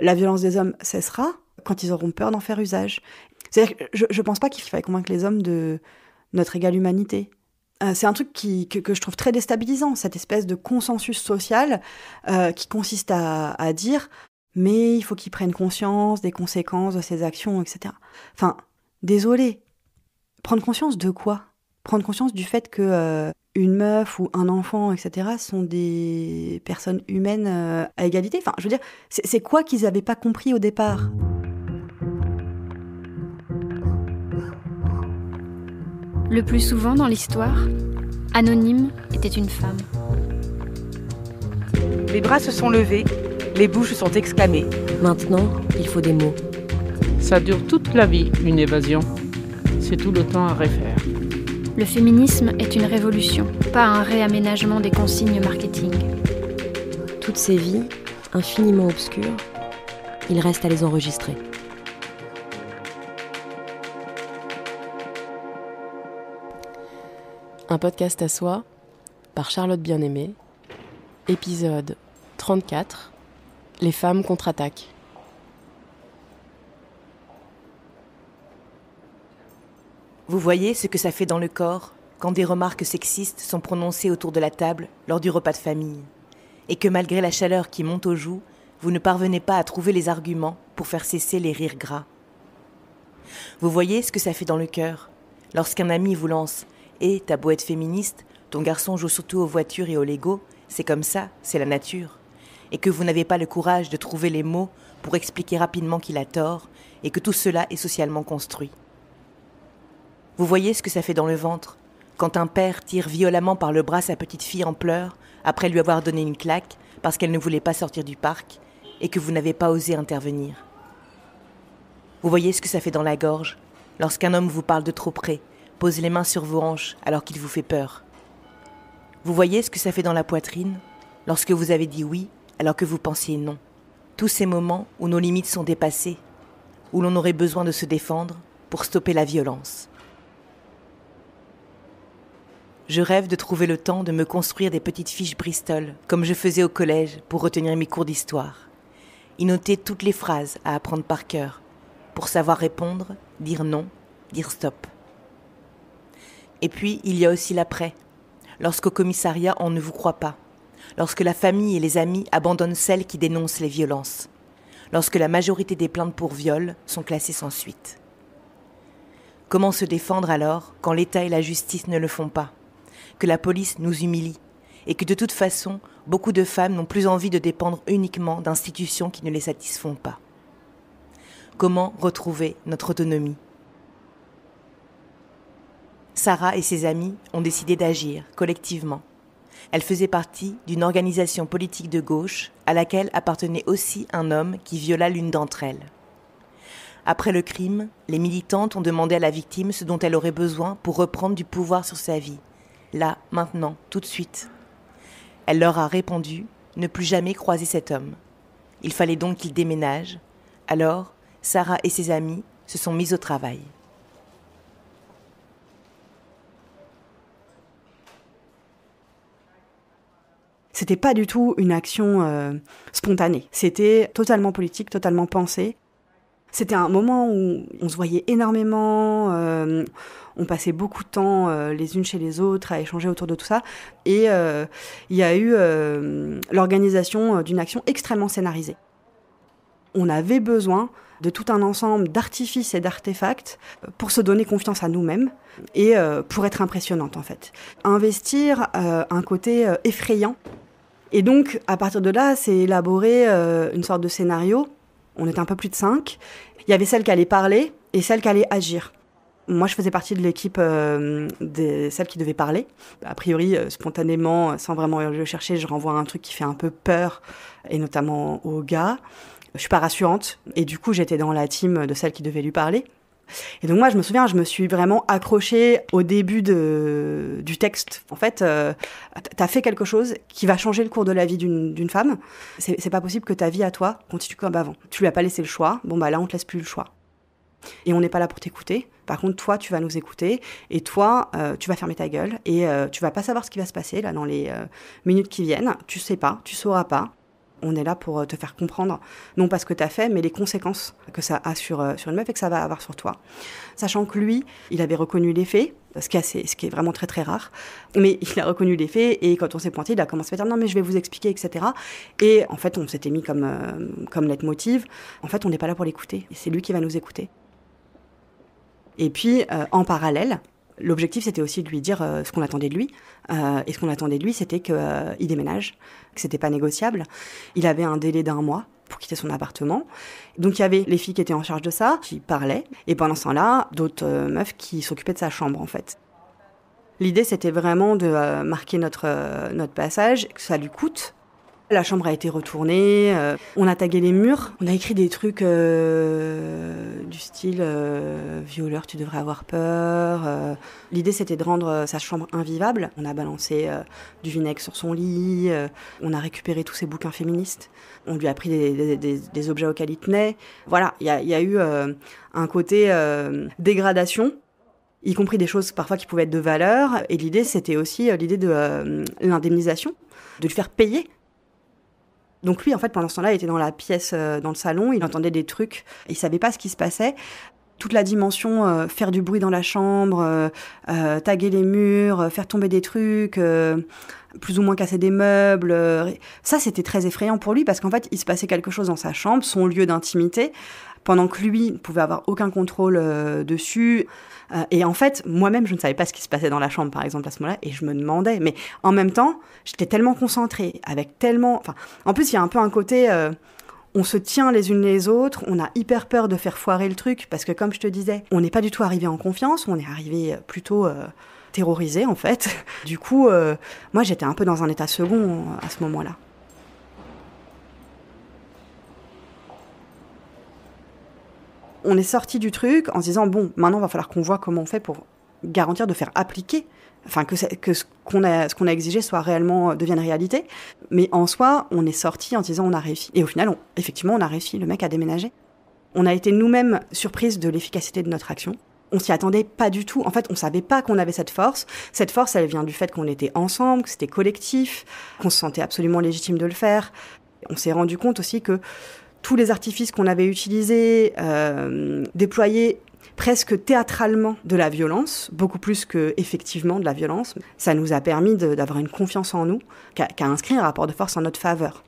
La violence des hommes cessera quand ils auront peur d'en faire usage. C'est-à-dire que je ne pense pas qu'il faille convaincre les hommes de notre égale humanité. Euh, c'est un truc qui, que, je trouve très déstabilisant, cette espèce de consensus social euh, qui consiste à, à dire mais il faut qu'ils prennent conscience des conséquences de ses actions, etc. Enfin, désolé. Prendre conscience de quoi? Prendre conscience du fait que euh, une meuf ou un enfant, etc., sont des personnes humaines à égalité. Enfin, je veux dire, c'est quoi qu'ils n'avaient pas compris au départ? Le plus souvent dans l'histoire, Anonyme était une femme. Les bras se sont levés, les bouches sont exclamées. Maintenant, il faut des mots. Ça dure toute la vie, une évasion. C'est tout le temps à refaire. Le féminisme est une révolution, pas un réaménagement des consignes marketing. Toutes ces vies, infiniment obscures, il reste à les enregistrer. Un podcast à soi par Charlotte Bien-Aimée, épisode 34 Les femmes contre-attaquent. Vous voyez ce que ça fait dans le corps quand des remarques sexistes sont prononcées autour de la table lors du repas de famille, et que malgré la chaleur qui monte aux joues, vous ne parvenez pas à trouver les arguments pour faire cesser les rires gras. Vous voyez ce que ça fait dans le cœur lorsqu'un ami vous lance et ta beau être féministe, ton garçon joue surtout aux voitures et aux Lego, c'est comme ça, c'est la nature. Et que vous n'avez pas le courage de trouver les mots pour expliquer rapidement qu'il a tort et que tout cela est socialement construit. Vous voyez ce que ça fait dans le ventre quand un père tire violemment par le bras sa petite fille en pleurs après lui avoir donné une claque parce qu'elle ne voulait pas sortir du parc et que vous n'avez pas osé intervenir. Vous voyez ce que ça fait dans la gorge lorsqu'un homme vous parle de trop près pose les mains sur vos hanches alors qu'il vous fait peur. Vous voyez ce que ça fait dans la poitrine lorsque vous avez dit oui alors que vous pensiez non. Tous ces moments où nos limites sont dépassées, où l'on aurait besoin de se défendre pour stopper la violence. Je rêve de trouver le temps de me construire des petites fiches Bristol, comme je faisais au collège pour retenir mes cours d'histoire. Y noter toutes les phrases à apprendre par cœur, pour savoir répondre, dire non, dire stop. Et puis, il y a aussi l'après. Lorsqu'au commissariat, on ne vous croit pas. Lorsque la famille et les amis abandonnent celles qui dénoncent les violences. Lorsque la majorité des plaintes pour viol sont classées sans suite. Comment se défendre alors quand l'État et la justice ne le font pas? Que la police nous humilie et que de toute façon, beaucoup de femmes n'ont plus envie de dépendre uniquement d'institutions qui ne les satisfont pas. Comment retrouver notre autonomie? Sarah et ses amis ont décidé d'agir collectivement. Elle faisait partie d'une organisation politique de gauche à laquelle appartenait aussi un homme qui viola l'une d'entre elles. Après le crime, les militantes ont demandé à la victime ce dont elle aurait besoin pour reprendre du pouvoir sur sa vie, là, maintenant, tout de suite. Elle leur a répondu ne plus jamais croiser cet homme. Il fallait donc qu'il déménage. Alors, Sarah et ses amis se sont mis au travail. C'était pas du tout une action euh, spontanée. C'était totalement politique, totalement pensé. C'était un moment où on se voyait énormément, euh, on passait beaucoup de temps euh, les unes chez les autres à échanger autour de tout ça. Et il y a eu l'organisation d'une action extrêmement scénarisée. On avait besoin de tout un ensemble d'artifices et d'artefacts pour se donner confiance à nous-mêmes et pour être impressionnante en fait. Investir un côté effrayant et donc, à partir de là, c'est élaboré euh, une sorte de scénario. On était un peu plus de cinq. Il y avait celle qui allait parler et celle qui allait agir. Moi, je faisais partie de l'équipe euh, des celles qui devaient parler. A priori, euh, spontanément, sans vraiment le chercher, je renvoie un truc qui fait un peu peur, et notamment aux gars. Je suis pas rassurante, et du coup, j'étais dans la team de celle qui devait lui parler. Et donc moi, je me souviens, je me suis vraiment accrochée au début du texte. En fait, euh, tu as fait quelque chose qui va changer le cours de la vie d'une femme. C'est pas possible que ta vie à toi continue comme avant. Tu lui as pas laissé le choix. Bon bah là, on te laisse plus le choix. Et on n'est pas là pour t'écouter. Par contre, toi, tu vas nous écouter. Et toi, euh, tu vas fermer ta gueule. Et euh, tu vas pas savoir ce qui va se passer là dans les euh, minutes qui viennent. Tu sais pas, tu sauras pas. On est là pour te faire comprendre, non pas ce que tu as fait, mais les conséquences que ça a sur, sur une meuf et que ça va avoir sur toi. Sachant que lui, il avait reconnu les faits, ce qui, est ce qui est vraiment très très rare, mais il a reconnu les faits et quand on s'est pointé, il a commencé à dire non mais je vais vous expliquer, etc. Et en fait, on s'était mis comme, euh, comme leitmotiv, en fait, on n'est pas là pour l'écouter, c'est lui qui va nous écouter. Et puis, euh, en parallèle, l'objectif, c'était aussi de lui dire euh, ce qu'on attendait de lui. Euh, et ce qu'on attendait de lui, c'était qu'il déménage, que c'était pas négociable. Il avait un délai d'un mois pour quitter son appartement. Donc il y avait les filles qui étaient en charge de ça, qui parlaient, et pendant ce temps-là, d'autres meufs qui s'occupaient de sa chambre en fait. L'idée, c'était vraiment de marquer notre, notre passage, que ça lui coûte, la chambre a été retournée, euh, on a tagué les murs, on a écrit des trucs euh, du style euh, violeur, tu devrais avoir peur. L'idée c'était de rendre sa chambre invivable. On a balancé du vinaigre sur son lit, on a récupéré tous ses bouquins féministes, on lui a pris des, objets auxquels il tenait. Voilà, il y a, eu un côté dégradation y compris des choses parfois qui pouvaient être de valeur. Et l'idée, c'était aussi l'idée de l'indemnisation, de lui faire payer donc lui, en fait, pendant ce temps-là, il était dans la pièce, euh, dans le salon, il entendait des trucs, il savait pas ce qui se passait. Toute la dimension, euh, faire du bruit dans la chambre, euh, taguer les murs, faire tomber des trucs, plus ou moins casser des meubles, ça c'était très effrayant pour lui parce qu'en fait, il se passait quelque chose dans sa chambre, son lieu d'intimité, pendant que lui ne pouvait avoir aucun contrôle dessus. Euh, et en fait, moi-même, je ne savais pas ce qui se passait dans la chambre, par exemple, à ce moment-là, et je me demandais. Mais en même temps, j'étais tellement concentrée, avec tellement. Enfin, en plus, il y a un peu un côté. Euh, on se tient les unes les autres, on a hyper peur de faire foirer le truc, parce que comme je te disais, on n'est pas du tout arrivé en confiance, on est arrivé plutôt euh, terrorisé en fait. Du coup, moi j'étais un peu dans un état second à ce moment-là. On est sorti du truc en se disant bon, maintenant il va falloir qu'on voit comment on fait pour garantir de faire appliquer, enfin que, ce qu'on a, exigé soit réellement euh, devienne réalité. Mais en soi, on est sorti en se disant on a réussi. Et au final, effectivement, on a réussi. Le mec a déménagé. On a été nous-mêmes surprises de l'efficacité de notre action. On s'y attendait pas du tout. En fait, on savait pas qu'on avait cette force. Cette force, elle vient du fait qu'on était ensemble, que c'était collectif, qu'on se sentait absolument légitime de le faire. On s'est rendu compte aussi que tous les artifices qu'on avait utilisés, euh, déployés presque théâtralement de la violence, beaucoup plus que effectivement de la violence. Ça nous a permis d'avoir une confiance en nous qui a, inscrit un rapport de force en notre faveur.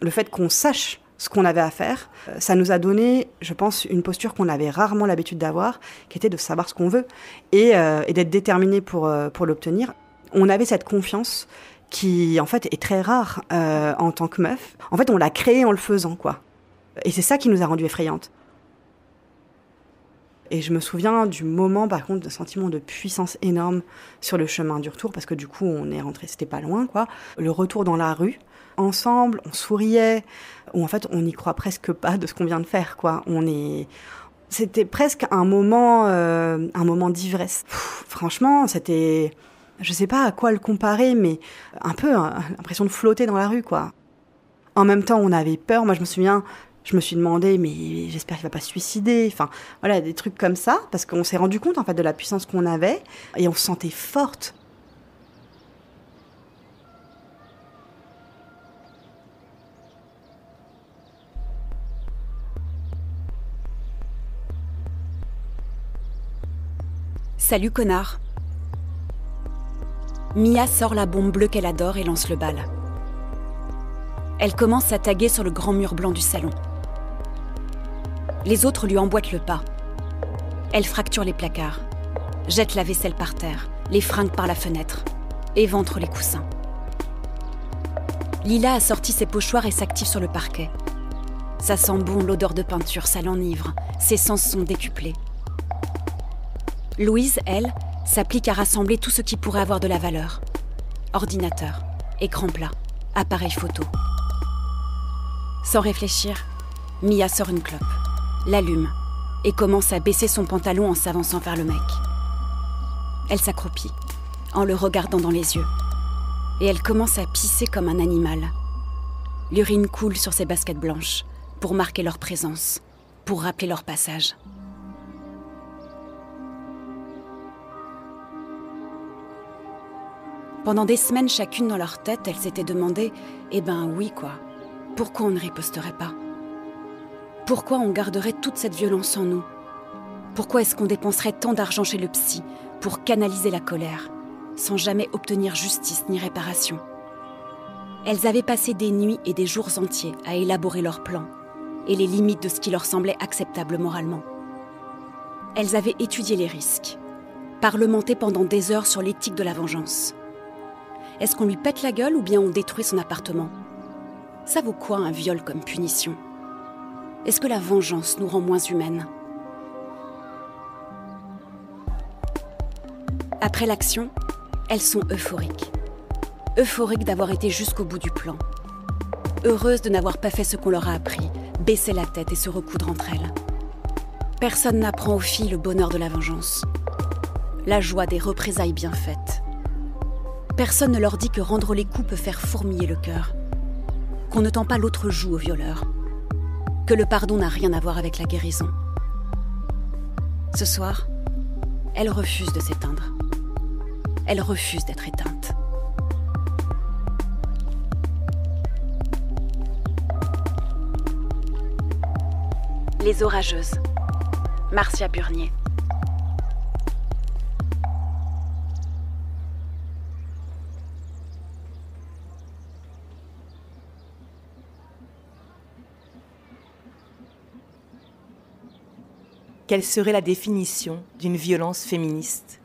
Le fait qu'on sache ce qu'on avait à faire, euh, ça nous a donné, je pense, une posture qu'on avait rarement l'habitude d'avoir, qui était de savoir ce qu'on veut et, euh, d'être déterminé pour, pour l'obtenir. On avait cette confiance qui en fait est très rare euh, en tant que meuf. En fait, on l'a créée en le faisant, quoi. Et c'est ça qui nous a rendu effrayantes. Et je me souviens du moment, par contre, de sentiment de puissance énorme sur le chemin du retour, parce que du coup, on est rentré, c'était pas loin, quoi. Le retour dans la rue, ensemble, on souriait, ou en fait, on n'y croit presque pas de ce qu'on vient de faire, quoi. On est, c'était presque un moment, euh, un moment d'ivresse. Franchement, c'était, je sais pas à quoi le comparer, mais un peu hein, l'impression de flotter dans la rue, quoi. En même temps, on avait peur. Moi, je me souviens, je me suis demandé, mais j'espère qu'il va pas se suicider. Enfin, voilà, des trucs comme ça, parce qu'on s'est rendu compte en fait de la puissance qu'on avait et on se sentait forte. Salut connard. Mia sort la bombe bleue qu'elle adore et lance le bal. Elle commence à taguer sur le grand mur blanc du salon. Les autres lui emboîtent le pas. Elle fracture les placards, jette la vaisselle par terre, les fringues par la fenêtre, éventre les coussins. Lila a sorti ses pochoirs et s'active sur le parquet. Ça sent bon l'odeur de peinture, ça l'enivre, ses sens sont décuplés. Louise, elle, s'applique à rassembler tout ce qui pourrait avoir de la valeur. Ordinateur, écran plat, appareil photo. Sans réfléchir, Mia sort une clope, l'allume et commence à baisser son pantalon en s'avançant vers le mec. Elle s'accroupit, en le regardant dans les yeux, et elle commence à pisser comme un animal. L'urine coule sur ses baskets blanches pour marquer leur présence, pour rappeler leur passage. Pendant des semaines chacune dans leur tête, elles s'étaient demandé Eh ben oui quoi, pourquoi on ne riposterait pas? Pourquoi on garderait toute cette violence en nous? Pourquoi est-ce qu'on dépenserait tant d'argent chez le psy pour canaliser la colère, sans jamais obtenir justice ni réparation? Elles avaient passé des nuits et des jours entiers à élaborer leurs plans et les limites de ce qui leur semblait acceptable moralement. Elles avaient étudié les risques, parlementé pendant des heures sur l'éthique de la vengeance. Est-ce qu'on lui pète la gueule ou bien on détruit son appartement? Ça vaut quoi un viol comme punition? Est-ce que la vengeance nous rend moins humaines? Après l'action, elles sont euphoriques. Euphoriques d'avoir été jusqu'au bout du plan. Heureuses de n'avoir pas fait ce qu'on leur a appris, baisser la tête et se recoudre entre elles. Personne n'apprend aux filles le bonheur de la vengeance, la joie des représailles bien faites. Personne ne leur dit que rendre les coups peut faire fourmiller le cœur, qu'on ne tend pas l'autre joue au violeur, que le pardon n'a rien à voir avec la guérison. Ce soir, elle refuse de s'éteindre. Elle refuse d'être éteinte. Les orageuses. Marcia Burnier. Quelle serait la définition d'une violence féministe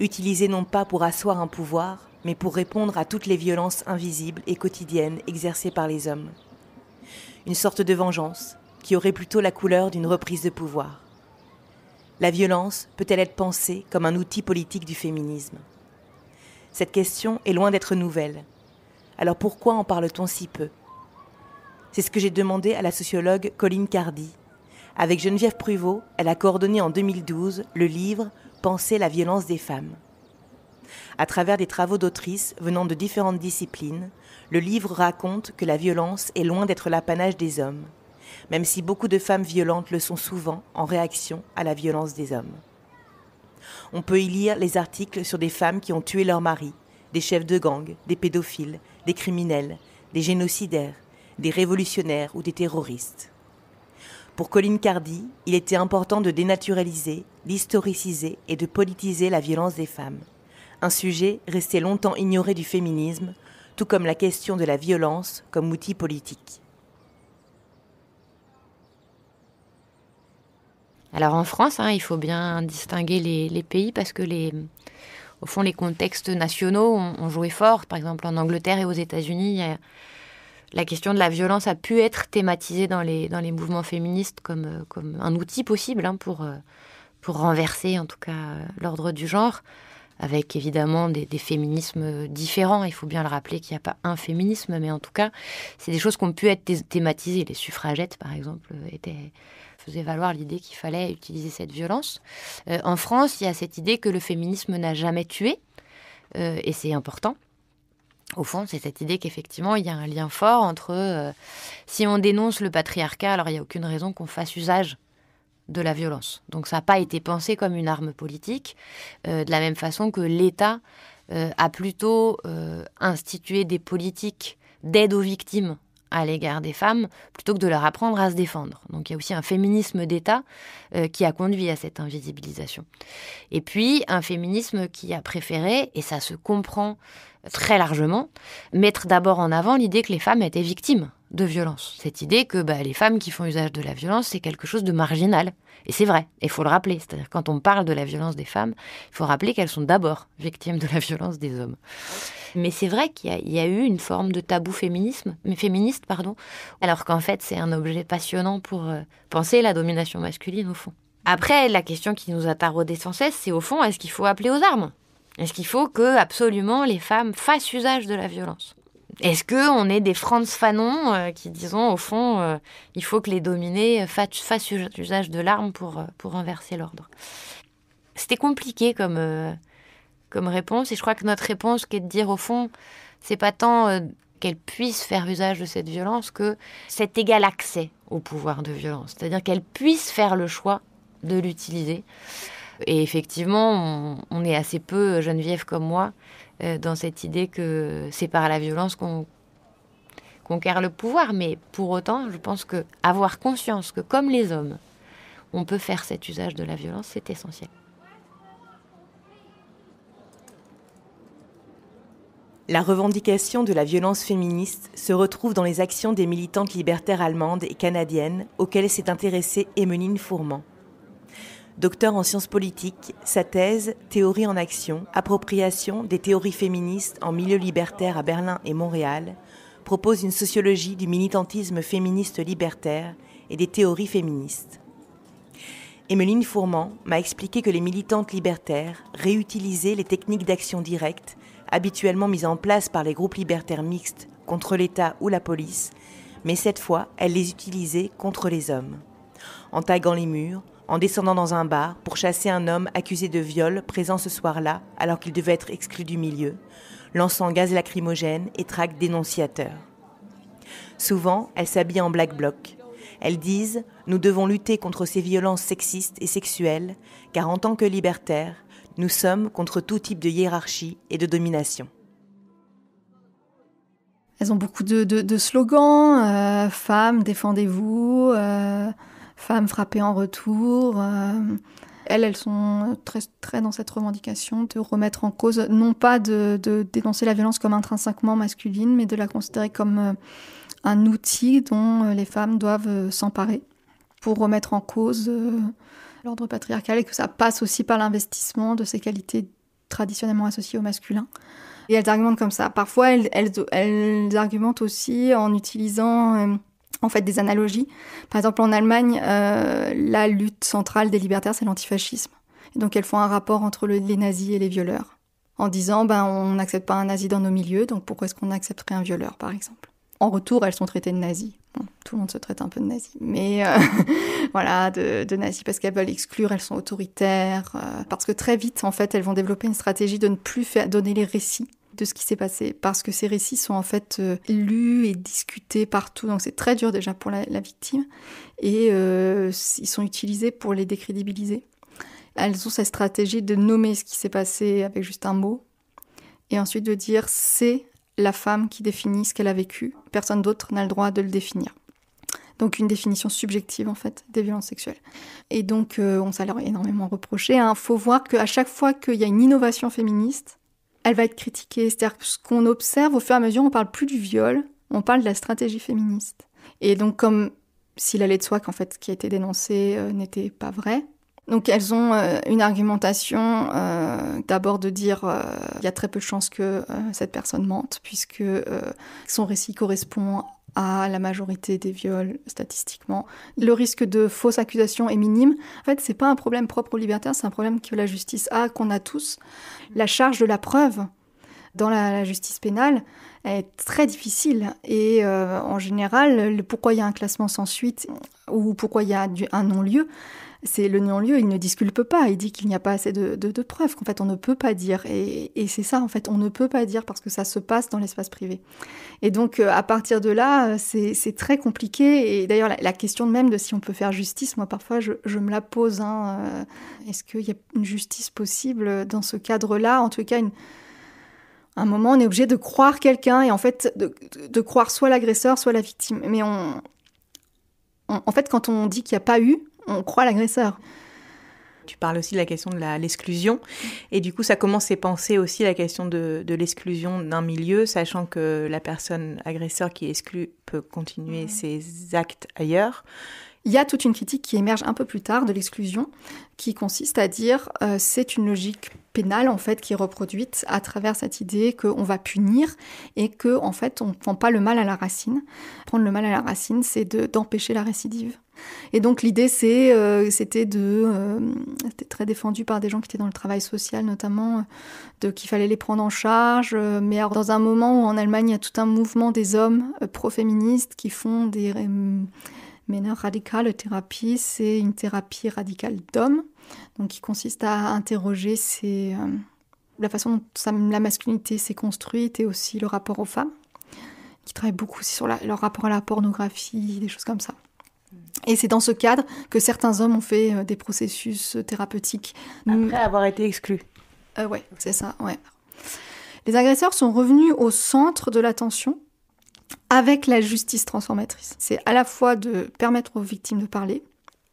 Utilisée non pas pour asseoir un pouvoir, mais pour répondre à toutes les violences invisibles et quotidiennes exercées par les hommes. Une sorte de vengeance qui aurait plutôt la couleur d'une reprise de pouvoir. La violence peut-elle être pensée comme un outil politique du féminisme? Cette question est loin d'être nouvelle. Alors pourquoi en parle-t-on si peu? C'est ce que j'ai demandé à la sociologue Colline Cardi, avec Geneviève Pruvot, elle a coordonné en 2012 le livre Penser la violence des femmes. À travers des travaux d'autrices venant de différentes disciplines, le livre raconte que la violence est loin d'être l'apanage des hommes, même si beaucoup de femmes violentes le sont souvent en réaction à la violence des hommes. On peut y lire les articles sur des femmes qui ont tué leur mari, des chefs de gang, des pédophiles, des criminels, des génocidaires, des révolutionnaires ou des terroristes. Pour Colline Cardi, il était important de dénaturaliser, d'historiciser et de politiser la violence des femmes. Un sujet resté longtemps ignoré du féminisme, tout comme la question de la violence comme outil politique. Alors en France, hein, il faut bien distinguer les, pays parce que les, au fond, les contextes nationaux ont, joué fort. Par exemple, en Angleterre et aux États-Unis, la question de la violence a pu être thématisée dans les, mouvements féministes comme, euh, comme un outil possible hein, pour, euh, pour renverser en tout cas euh, l'ordre du genre, avec évidemment des, féminismes différents. Il faut bien le rappeler qu'il n'y a pas un féminisme, mais en tout cas, c'est des choses qui ont pu être thématisées. Les suffragettes, par exemple, étaient, faisaient valoir l'idée qu'il fallait utiliser cette violence. en France, il y a cette idée que le féminisme n'a jamais tué, et c'est important au fond, c'est cette idée qu'effectivement, il y a un lien fort entre euh, si on dénonce le patriarcat, alors il n'y a aucune raison qu'on fasse usage de la violence. Donc ça n'a pas été pensé comme une arme politique, euh, de la même façon que l'État euh, a plutôt institué des politiques d'aide aux victimes à l'égard des femmes plutôt que de leur apprendre à se défendre. Donc il y a aussi un féminisme d'État qui a conduit à cette invisibilisation. Et puis un féminisme qui a préféré, et ça se comprend très largement, mettre d'abord en avant l'idée que les femmes étaient victimes de violence. Cette idée que bah, les femmes qui font usage de la violence, c'est quelque chose de marginal. Et c'est vrai, il faut le rappeler. C'est-à-dire quand on parle de la violence des femmes, il faut rappeler qu'elles sont d'abord victimes de la violence des hommes. Mais c'est vrai qu'il y, a eu une forme de tabou féminisme, mais féministe, pardon, alors qu'en fait c'est un objet passionnant pour euh, penser la domination masculine au fond. Après, la question qui nous a taraudé sans cesse, c'est au fond, est-ce qu'il faut appeler aux armes? Est-ce qu'il faut que absolument les femmes fassent usage de la violence? Est-ce que on est des Franz Fanon euh, qui disons au fond euh, il faut que les dominés fassent, usage de l'arme pour, euh, pour renverser l'ordre? C'était compliqué comme, comme réponse et je crois que notre réponse qui est de dire au fond c'est pas tant qu'elles puissent faire usage de cette violence que cet égal accès au pouvoir de violence, c'est-à-dire qu'elles puissent faire le choix de l'utiliser. Et effectivement, on, est assez peu, Geneviève comme moi, euh, dans cette idée que c'est par la violence qu'on conquiert le pouvoir. Mais pour autant, je pense que avoir conscience que comme les hommes, on peut faire cet usage de la violence, c'est essentiel. La revendication de la violence féministe se retrouve dans les actions des militantes libertaires allemandes et canadiennes auxquelles s'est intéressée Emmeline Fourment. Docteur en sciences politiques, sa thèse Théorie en action, appropriation des théories féministes en milieu libertaire à Berlin et Montréal, propose une sociologie du militantisme féministe libertaire et des théories féministes. Emmeline Fourment m'a expliqué que les militantes libertaires réutilisaient les techniques d'action directe habituellement mises en place par les groupes libertaires mixtes contre l'État ou la police, mais cette fois, elle les utilisait contre les hommes. En taguant les murs, en descendant dans un bar pour chasser un homme accusé de viol présent ce soir-là alors qu'il devait être exclu du milieu, lançant gaz lacrymogène et traque dénonciateurs. Souvent, elles s'habillent en black bloc. Elles disent Nous devons lutter contre ces violences sexistes et sexuelles, car en tant que libertaires, nous sommes contre tout type de hiérarchie et de domination. Elles ont beaucoup de, slogans euh, Femmes, défendez-vous euh, Femmes, frappez en retour euh, elles, elles sont très, très dans cette revendication de remettre en cause, non pas de, dénoncer la violence comme intrinsèquement masculine, mais de la considérer comme un outil dont les femmes doivent s'emparer pour remettre en cause l'ordre patriarcal et que ça passe aussi par l'investissement de ces qualités traditionnellement associées au masculin. Et elles argumentent comme ça. Parfois, elles, elles, argumentent aussi en utilisant euh, en fait des analogies. Par exemple, en Allemagne, euh, la lutte centrale des libertaires, c'est l'antifascisme. Et donc, elles font un rapport entre les nazis et les violeurs, en disant, ben, on n'accepte pas un nazi dans nos milieux, donc pourquoi est-ce qu'on accepterait un violeur, par exemple? En retour, elles sont traitées de nazis tout le monde se traite un peu de nazis, mais euh, voilà, de, de nazis parce qu'elles veulent exclure, elles sont autoritaires, euh, parce que très vite, en fait, elles vont développer une stratégie de ne plus donner les récits de ce qui s'est passé, parce que ces récits sont en fait euh, lus et discutés partout, donc c'est très dur déjà pour la, victime, et ils sont utilisés pour les décrédibiliser. Elles ont cette stratégie de nommer ce qui s'est passé avec juste un mot, et ensuite de dire c'est la femme qui définit ce qu'elle a vécu. Personne d'autre n'a le droit de le définir. Donc une définition subjective en fait des violences sexuelles. Et donc euh, on s'est énormément reproché. Il hein. faut voir qu'à chaque fois qu'il y a une innovation féministe, elle va être critiquée. C'est-à-dire que ce qu'on observe au fur et à mesure, on parle plus du viol, on parle de la stratégie féministe. Et donc comme s'il allait de soi qu'en fait qui a été dénoncé euh, n'était pas vrai, donc elles ont euh, une argumentation euh, d'abord de dire euh, il y a très peu de chances que cette personne mente puisque son récit correspond à la majorité des viols statistiquement. Le risque de fausse accusation est minime. En fait, c'est pas un problème propre aux libertaires, c'est un problème que la justice a, qu'on a tous. La charge de la preuve dans la, justice pénale est très difficile et en général, pourquoi il y a un classement sans suite ou pourquoi il y a un non-lieu, c'est le non-lieu, il ne disculpe pas, il dit qu'il n'y a pas assez de, preuves, qu'en fait on ne peut pas dire. Et, c'est ça, en fait, on ne peut pas dire parce que ça se passe dans l'espace privé. Et donc euh, à partir de là, c'est très compliqué. Et d'ailleurs, la, question même de si on peut faire justice, moi parfois je, me la pose. Hein, euh, est-ce qu'il y a une justice possible dans ce cadre-là? En tout cas, à un moment, on est obligé de croire quelqu'un et en fait de, croire soit l'agresseur, soit la victime. Mais on, en fait, quand on dit qu'il n'y a pas eu, on croit l'agresseur. Tu parles aussi de la question de l'exclusion. Et du coup, ça commence à penser aussi la question de, l'exclusion d'un milieu, sachant que la personne agresseur qui est exclue peut continuer ses actes ailleurs. Il y a toute une critique qui émerge un peu plus tard de l'exclusion, qui consiste à dire euh, c'est une logique pénale en fait qui est reproduite à travers cette idée qu'on va punir et que en fait on ne prend pas le mal à la racine. Prendre le mal à la racine, c'est d'empêcher la récidive. Et donc l'idée, euh, c'était de, euh, c'était très défendu par des gens qui étaient dans le travail social notamment, de qu'il fallait les prendre en charge. Euh, mais alors, dans un moment où en Allemagne il y a tout un mouvement des hommes pro-féministes qui font des Männer radicales thérapie, c'est une thérapie radicale d'hommes, donc qui consiste à interroger la façon dont la masculinité s'est construite et aussi le rapport aux femmes, qui travaille beaucoup aussi sur leur rapport à la pornographie, des choses comme ça. Et c'est dans ce cadre que certains hommes ont fait euh, des processus euh, thérapeutiques. Après avoir été exclus. Euh, ouais, c'est ça, ouais. Les agresseurs sont revenus au centre de l'attention avec la justice transformatrice. C'est à la fois de permettre aux victimes de parler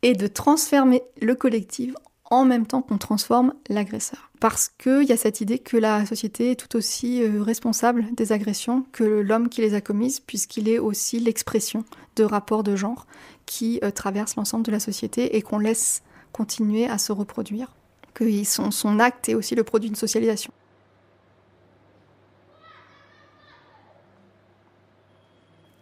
et de transformer le collectif en même temps qu'on transforme l'agresseur. Parce qu'il y a cette idée que la société est tout aussi euh, responsable des agressions que l'homme qui les a commises, puisqu'il est aussi l'expression de rapports de genre qui euh, traversent l'ensemble de la société et qu'on laisse continuer à se reproduire. Que son, son acte est aussi le produit d'une socialisation.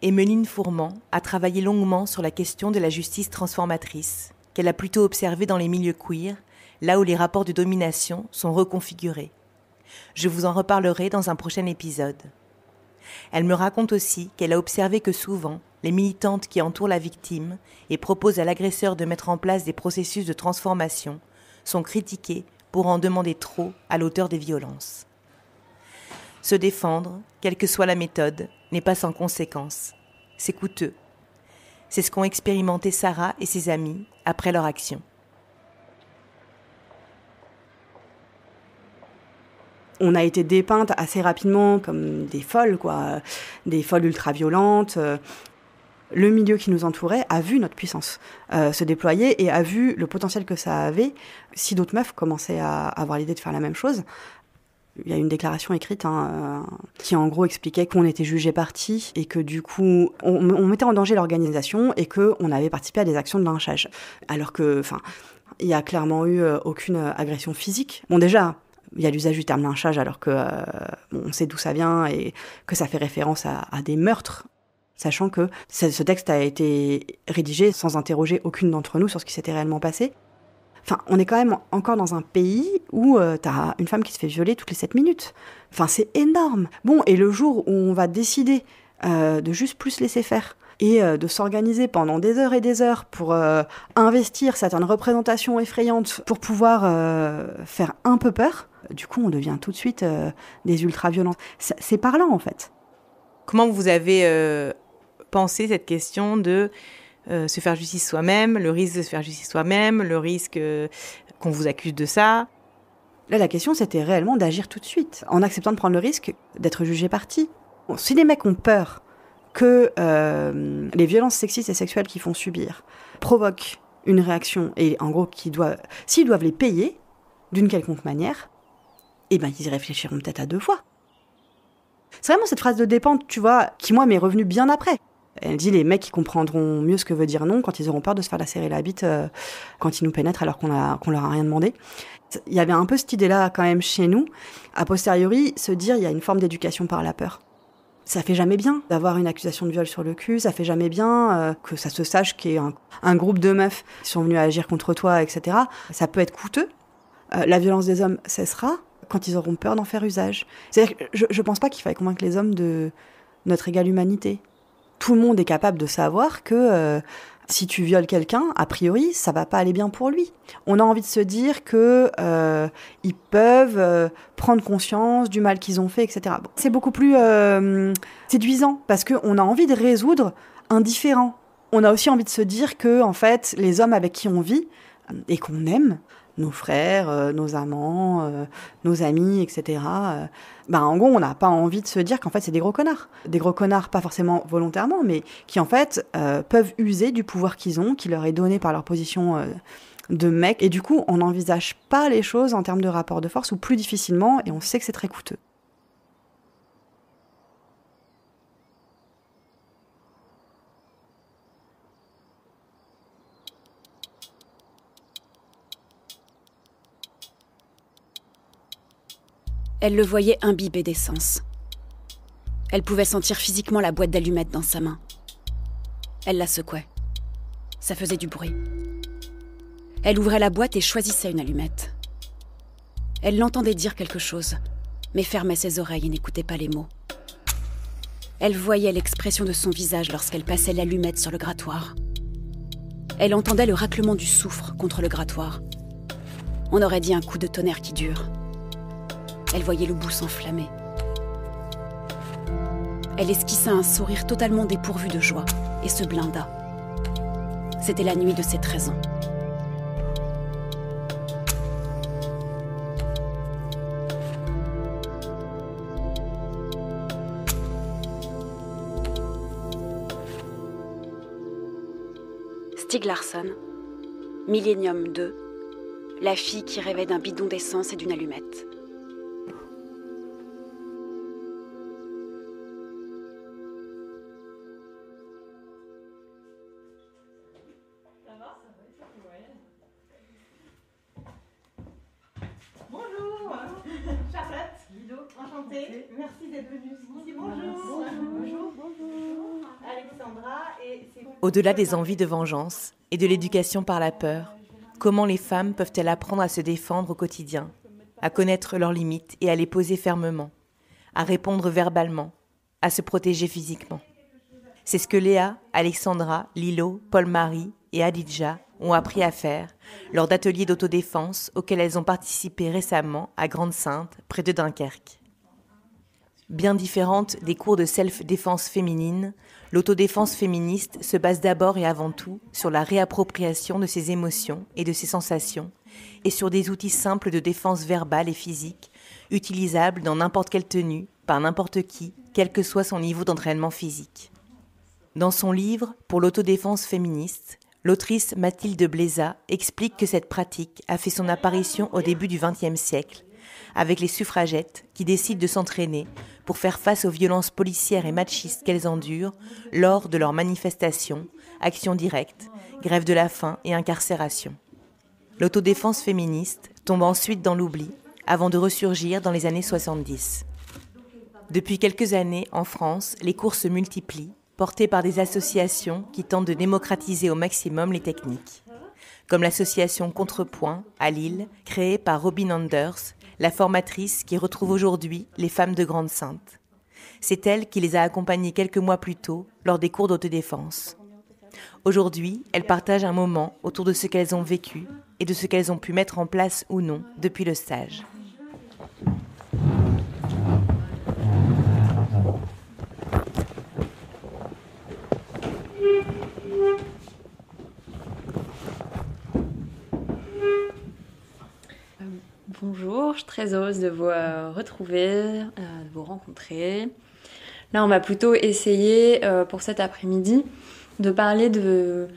Emeline Fourment a travaillé longuement sur la question de la justice transformatrice, qu'elle a plutôt observée dans les milieux queer, là où les rapports de domination sont reconfigurés. Je vous en reparlerai dans un prochain épisode. Elle me raconte aussi qu'elle a observé que souvent, les militantes qui entourent la victime et proposent à l'agresseur de mettre en place des processus de transformation sont critiquées pour en demander trop à l'auteur des violences. Se défendre, quelle que soit la méthode, n'est pas sans conséquence. C'est coûteux. C'est ce qu'ont expérimenté Sarah et ses amis après leur action. on a été dépeintes assez rapidement comme des folles, quoi, des folles ultra-violentes. Le milieu qui nous entourait a vu notre puissance euh, se déployer et a vu le potentiel que ça avait. Si d'autres meufs commençaient à avoir l'idée de faire la même chose, il y a une déclaration écrite hein, euh, qui en gros expliquait qu'on était jugé parti et que du coup on, mettait en danger l'organisation et que on avait participé à des actions de lynchage. Alors que, enfin, il y a clairement eu euh, aucune euh, agression physique. Bon déjà, il y a l'usage du terme lynchage alors que on sait d'où ça vient et que ça fait référence à, des meurtres. Sachant que ce texte a été rédigé sans interroger aucune d'entre nous sur ce qui s'était réellement passé. Enfin, on est quand même encore dans un pays où euh, t'as une femme qui se fait violer toutes les 7 minutes. Enfin, c'est énorme. Bon, et le jour où on va décider euh, de juste plus laisser faire et euh, de s'organiser pendant des heures et des heures pour investir certaines représentations effrayantes pour pouvoir faire un peu peur, du coup, on devient tout de suite des ultra-violents. C'est parlant, en fait. Comment vous avez pensé cette question de euh, se faire justice soi-même, le risque de se faire justice soi-même, le risque euh, qu'on vous accuse de ça. Là, la question, c'était réellement d'agir tout de suite, en acceptant de prendre le risque d'être jugé parti. si les mecs ont peur que euh, les violences sexistes et sexuelles qu'ils font subir provoquent une réaction, et en gros, qu'ils doivent, s'ils doivent les payer d'une quelconque manière, eh ben, ils réfléchiront peut-être à deux fois. C'est vraiment cette phrase de dépente, tu vois, qui moi m'est revenue bien après. Elle dit les mecs comprendront mieux ce que veut dire non quand ils auront peur de se faire la serrer la bite euh, quand ils nous pénètrent alors qu'on leur a rien demandé. Il y avait un peu cette idée-là quand même chez nous. A posteriori, se dire il y a une forme d'éducation par la peur. Ça fait jamais bien d'avoir une accusation de viol sur le cul, ça fait jamais bien euh, que ça se sache qu'il y un, groupe de meufs qui sont venus agir contre toi, etc. Ça peut être coûteux. Euh, la violence des hommes cessera quand ils auront peur d'en faire usage. Que je, je pense pas qu'il faille convaincre les hommes de notre égale humanité tout le monde est capable de savoir que euh, si tu violes quelqu'un, a priori, ça va pas aller bien pour lui. On a envie de se dire que euh, ils peuvent euh, prendre conscience du mal qu'ils ont fait, etc. c'est beaucoup plus séduisant parce qu'on a envie de résoudre un différent. On a aussi envie de se dire que en fait, les hommes avec qui on vit et qu'on aime, nos frères, euh, nos amants, euh, nos amis, etc. Euh, ben, en gros, on n'a pas envie de se dire qu'en fait, c'est des gros connards. Des gros connards, pas forcément volontairement, mais qui en fait peuvent user du pouvoir qu'ils ont, qui leur est donné par leur position de mec. Et du coup, on n'envisage pas les choses en termes de rapport de force ou plus difficilement, et on sait que c'est très coûteux. Elle le voyait imbibé d'essence. Elle pouvait sentir physiquement la boîte d'allumettes dans sa main. Elle la secouait. Ça faisait du bruit. Elle ouvrait la boîte et choisissait une allumette. Elle l'entendait dire quelque chose, mais fermait ses oreilles et n'écoutait pas les mots. Elle voyait l'expression de son visage lorsqu'elle passait l'allumette sur le grattoir. Elle entendait le raclement du soufre contre le grattoir. On aurait dit un coup de tonnerre qui dure. Elle voyait le bout s'enflammer. Elle esquissa un sourire totalement dépourvu de joie et se blinda. C'était la nuit de ses 13 ans. Stig Larsson, Millennium 2, la fille qui rêvait d'un bidon d'essence et d'une allumette. Merci d'être venue ici. Bonjour. Bonjour. Bonjour. Alexandra Au-delà des envies de vengeance et de l'éducation par la peur, comment les femmes peuvent-elles apprendre à se défendre au quotidien, à connaître leurs limites et à les poser fermement, à répondre verbalement, à se protéger physiquement? C'est ce que Léa, Alexandra, Lilo, Paul-Marie et Adidja ont appris à faire lors d'ateliers d'autodéfense auxquels elles ont participé récemment à Grande-Sainte, près de Dunkerque. Bien différente des cours de self-défense féminine, l'autodéfense féministe se base d'abord et avant tout sur la réappropriation de ses émotions et de ses sensations, et sur des outils simples de défense verbale et physique, utilisables dans n'importe quelle tenue, par n'importe qui, quel que soit son niveau d'entraînement physique. Dans son livre Pour l'autodéfense féministe, l'autrice Mathilde Bléza explique que cette pratique a fait son apparition au début du XXe siècle, avec les suffragettes qui décident de s'entraîner pour faire face aux violences policières et machistes qu'elles endurent lors de leurs manifestations, actions directes, grève de la faim et incarcération. L'autodéfense féministe tombe ensuite dans l'oubli avant de ressurgir dans les années 70. Depuis quelques années, en France, les cours se multiplient, portés par des associations qui tentent de démocratiser au maximum les techniques. Comme l'association Contrepoint à Lille, créée par Robin Anders, la formatrice qui retrouve aujourd'hui les femmes de Grande Sainte. C'est elle qui les a accompagnées quelques mois plus tôt lors des cours d'autodéfense. Aujourd'hui, elles partagent un moment autour de ce qu'elles ont vécu et de ce qu'elles ont pu mettre en place ou non depuis le stage. Très heureuse de vous euh, retrouver, euh, de vous rencontrer. Là, on va plutôt essayer euh, pour cet après-midi de parler de,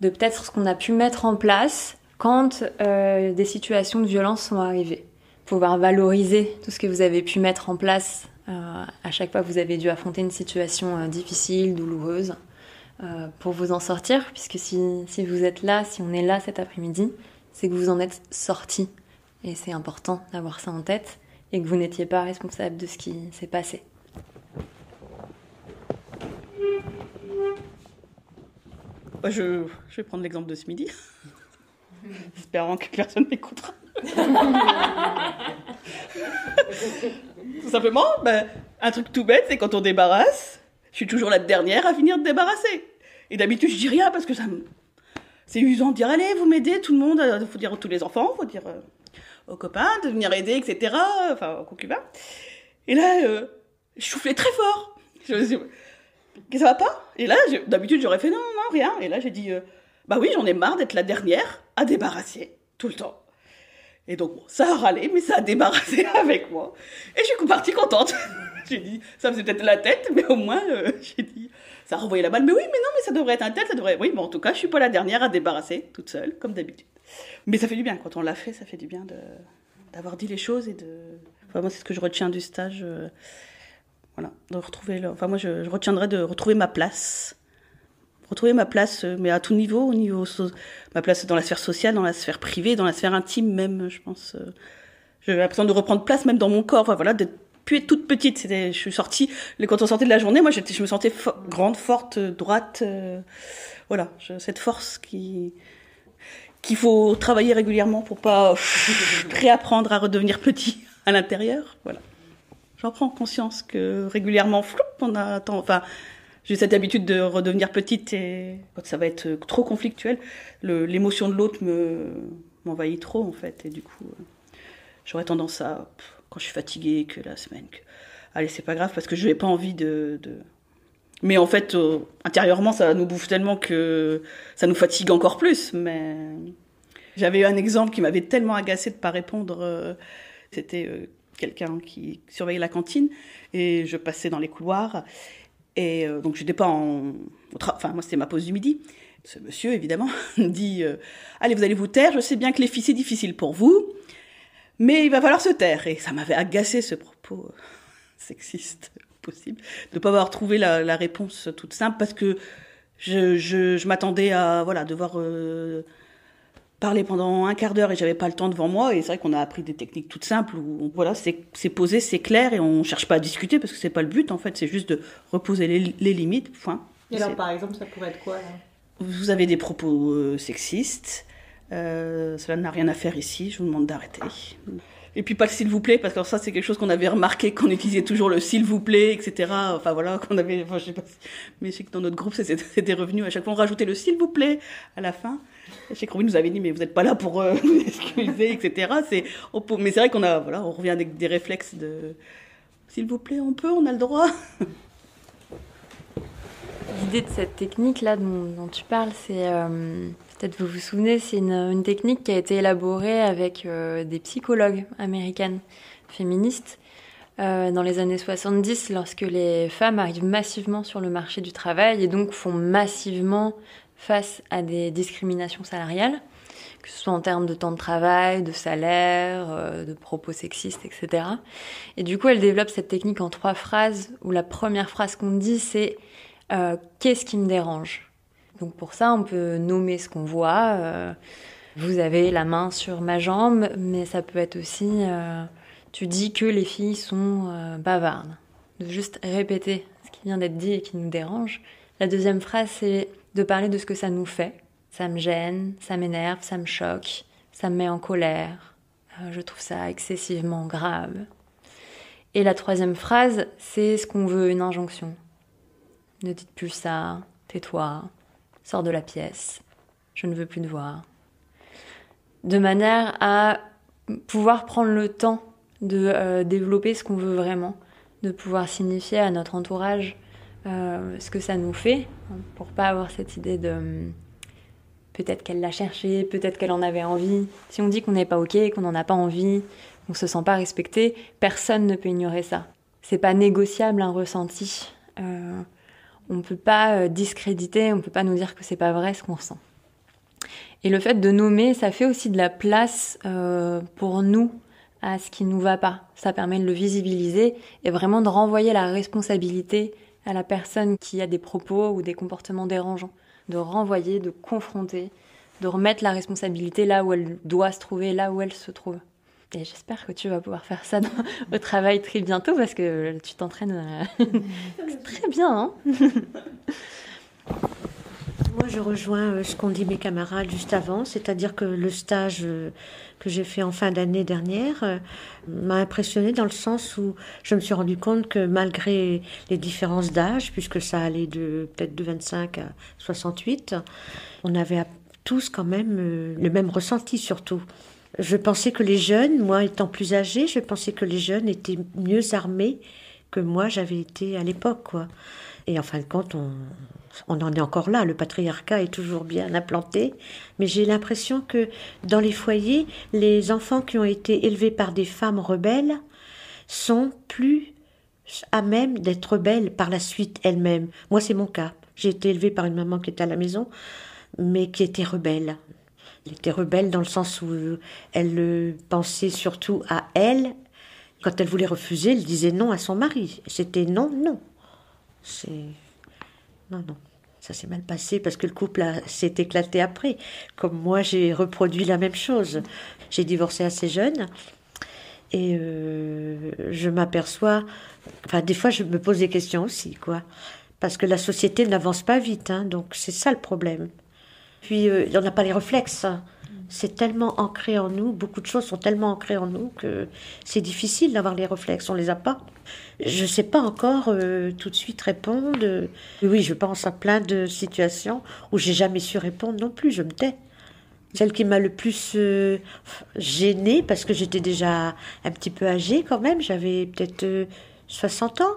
de peut-être ce qu'on a pu mettre en place quand des situations de violence sont arrivées. Pouvoir valoriser tout ce que vous avez pu mettre en place à chaque fois que vous avez dû affronter une situation difficile, douloureuse, pour vous en sortir, puisque si, si vous êtes là, si on est là cet après-midi, c'est que vous en êtes sorti et c'est important d'avoir ça en tête et que vous n'étiez pas responsable de ce qui s'est passé. Je, je vais prendre l'exemple de ce midi, espérant que personne m'écoutera. tout simplement, ben, un truc tout bête, c'est quand on débarrasse, je suis toujours la dernière à finir de débarrasser. Et d'habitude, je dis rien parce que ça me... C'est usant de dire allez, vous m'aidez, tout le monde, il faut dire tous les enfants, il faut dire euh, aux copains de venir aider, etc. Enfin, aux concubins. Et là, euh, je soufflais très fort. Je me suis dit, ça va pas? Et là, d'habitude, j'aurais fait non, non, rien. Et là, j'ai dit, euh, bah oui, j'en ai marre d'être la dernière à débarrasser tout le temps. Et donc, bon, ça a râlé, mais ça a débarrassé avec moi. Et je suis partie contente. j'ai dit, ça faisait peut-être la tête, mais au moins, euh, j'ai dit, ça a renvoyé la balle. Mais oui, mais non, mais ça devrait être un tel, ça devrait. Oui, bon, en tout cas, je suis pas la dernière à débarrasser toute seule, comme d'habitude. Mais ça fait du bien, quand on l'a fait, ça fait du bien d'avoir dit les choses et de. Enfin, moi, c'est ce que je retiens du stage. euh, voilà, de retrouver. Enfin, moi, je, je retiendrai de retrouver ma place. Retrouver ma place, euh, mais à tout niveau, au niveau. Ma place dans la sphère sociale, dans la sphère privée, dans la sphère intime même, je pense. euh, J'avais l'impression de reprendre place même dans mon corps, voilà, d'être plus toute petite. Je suis sortie, quand on sortait de la journée, moi, je me sentais grande, forte, droite. euh, voilà, cette force qui qu'il faut travailler régulièrement pour pas réapprendre à redevenir petit à l'intérieur. Voilà. J'en prends conscience que régulièrement, floup, on a, tant- enfin, j'ai cette habitude de redevenir petite et quand ça va être trop conflictuel, l'émotion de l'autre me m'envahit trop en fait et du coup, euh, j'aurais tendance à quand je suis fatiguée, que la semaine, que allez c'est pas grave parce que je n'ai pas envie de- mais en fait, euh, intérieurement, ça nous bouffe tellement que ça nous fatigue encore plus. Mais j'avais eu un exemple qui m'avait tellement agacé de pas répondre. euh, C'était euh, quelqu'un qui surveillait la cantine et je passais dans les couloirs et euh, donc j'étais pas en, enfin moi c'était ma pause du midi ce monsieur, évidemment, dit euh, Allez, vous allez vous taire, je sais bien que les filles, c'est difficile pour vous, mais il va falloir se taire. Et ça m'avait agacé ce propos sexiste possible, de ne pas avoir trouvé la, réponse toute simple, parce que je, je, m'attendais à voilà, devoir euh, parler pendant un quart d'heure et j'avais pas le temps devant moi. Et c'est vrai qu'on a appris des techniques toutes simples où voilà, c'est posé, c'est clair et on cherche pas à discuter parce que c'est pas le but en fait, c'est juste de reposer les, les limites. Point. Et alors, par exemple, ça pourrait être quoi vous avez des propos euh, sexistes. Euh, cela n'a rien à faire ici, je vous demande d'arrêter. Et puis pas le s'il vous plaît, parce que ça c'est quelque chose qu'on avait remarqué, qu'on utilisait toujours le s'il vous plaît, etc. Enfin voilà, qu'on avait, je sais pas, mais je sais que dans notre groupe c'était revenu, à chaque fois on rajoutait le s'il vous plaît à la fin. Et chez nous avait dit mais vous n'êtes pas là pour euh, excuser, etc. C'est, mais c'est vrai qu'on a, voilà, on revient avec des réflexes de s'il vous plaît, on peut, on a le droit. L'idée de cette technique-là dont, tu parles, c'est, euh, peut-être vous vous souvenez, c'est une, technique qui a été élaborée avec euh, des psychologues américaines féministes euh, dans les années 70, lorsque les femmes arrivent massivement sur le marché du travail et donc font massivement face à des discriminations salariales, que ce soit en termes de temps de travail, de salaire, de propos sexistes, etc. Et du coup, elles développent cette technique en trois phrases, où la première phrase qu'on dit, c'est euh, qu'est-ce qui me dérange? Donc pour ça, on peut nommer ce qu'on voit. Euh, vous avez la main sur ma jambe, mais ça peut être aussi, euh, tu dis que les filles sont bavardes. De juste répéter ce qui vient d'être dit et qui nous dérange. La deuxième phrase, c'est de parler de ce que ça nous fait. Ça me gêne, ça m'énerve, ça me choque, ça me met en colère. je trouve ça excessivement grave. Et la troisième phrase, c'est ce qu'on veut, une injonction. Ne dites plus ça, tais-toi, sors de la pièce, je ne veux plus te voir. De manière à pouvoir prendre le temps de euh, développer ce qu'on veut vraiment, de pouvoir signifier à notre entourage euh, ce que ça nous fait, pour pas avoir cette idée de peut-être qu'elle l'a cherché, peut-être qu'elle en avait envie. Si on dit qu'on n'est pas ok, qu'on n'en a pas envie, qu'on se sent pas respecté, personne ne peut ignorer ça. C'est pas négociable un ressenti. Euh, on ne peut pas euh, discréditer, on ne peut pas nous dire que c'est pas vrai ce qu'on sent. Et le fait de nommer, ça fait aussi de la place euh, pour nous à ce qui ne nous va pas. Ça permet de le visibiliser et vraiment de renvoyer la responsabilité à la personne qui a des propos ou des comportements dérangeants. De renvoyer, de confronter, de remettre la responsabilité là où elle doit se trouver, là où elle se trouve. Et j'espère que tu vas pouvoir faire ça au travail très bientôt parce que tu t'entraînes euh, très bien. Hein Moi, je rejoins euh, ce qu'ont dit mes camarades juste avant, c'est-à-dire que le stage euh, que j'ai fait en fin d'année dernière m'a impressionné dans le sens où je me suis rendu compte que malgré les différences d'âge, puisque ça allait de peut-être de 25 à 68, on avait tous quand même le même ressenti surtout. Je pensais que les jeunes, moi étant plus âgée, je pensais que les jeunes étaient mieux armés que moi j'avais été à l'époque, quoi. Et en fin de compte, on, on en est encore là. Le patriarcat est toujours bien implanté. Mais j'ai l'impression que dans les foyers, les enfants qui ont été élevés par des femmes rebelles sont plus à même d'être rebelles par la suite elles-mêmes. Moi, c'est mon cas. J'ai été élevée par une maman qui était à la maison, mais qui était rebelle. Elle était rebelle dans le sens où elle pensait surtout à elle. Quand elle voulait refuser, elle disait non à son mari. C'était non, non. C'est. Non, non. Ça s'est mal passé parce que le couple s'est éclaté après. Comme moi, j'ai reproduit la même chose. J'ai divorcé assez jeune. Et euh, je m'aperçois. Enfin, des fois, je me pose des questions aussi, quoi. Parce que la société n'avance pas vite, hein, donc c'est ça le problème. Puis, euh, on n'a pas les réflexes. C'est tellement ancré en nous, beaucoup de choses sont tellement ancrées en nous que c'est difficile d'avoir les réflexes, on les a pas. Je ne sais pas encore euh, tout de suite répondre. Oui, je pense à plein de situations où j'ai jamais su répondre non plus, je me tais. Celle qui m'a le plus euh, gênée, parce que j'étais déjà un petit peu âgée quand même, j'avais peut-être 60 ans,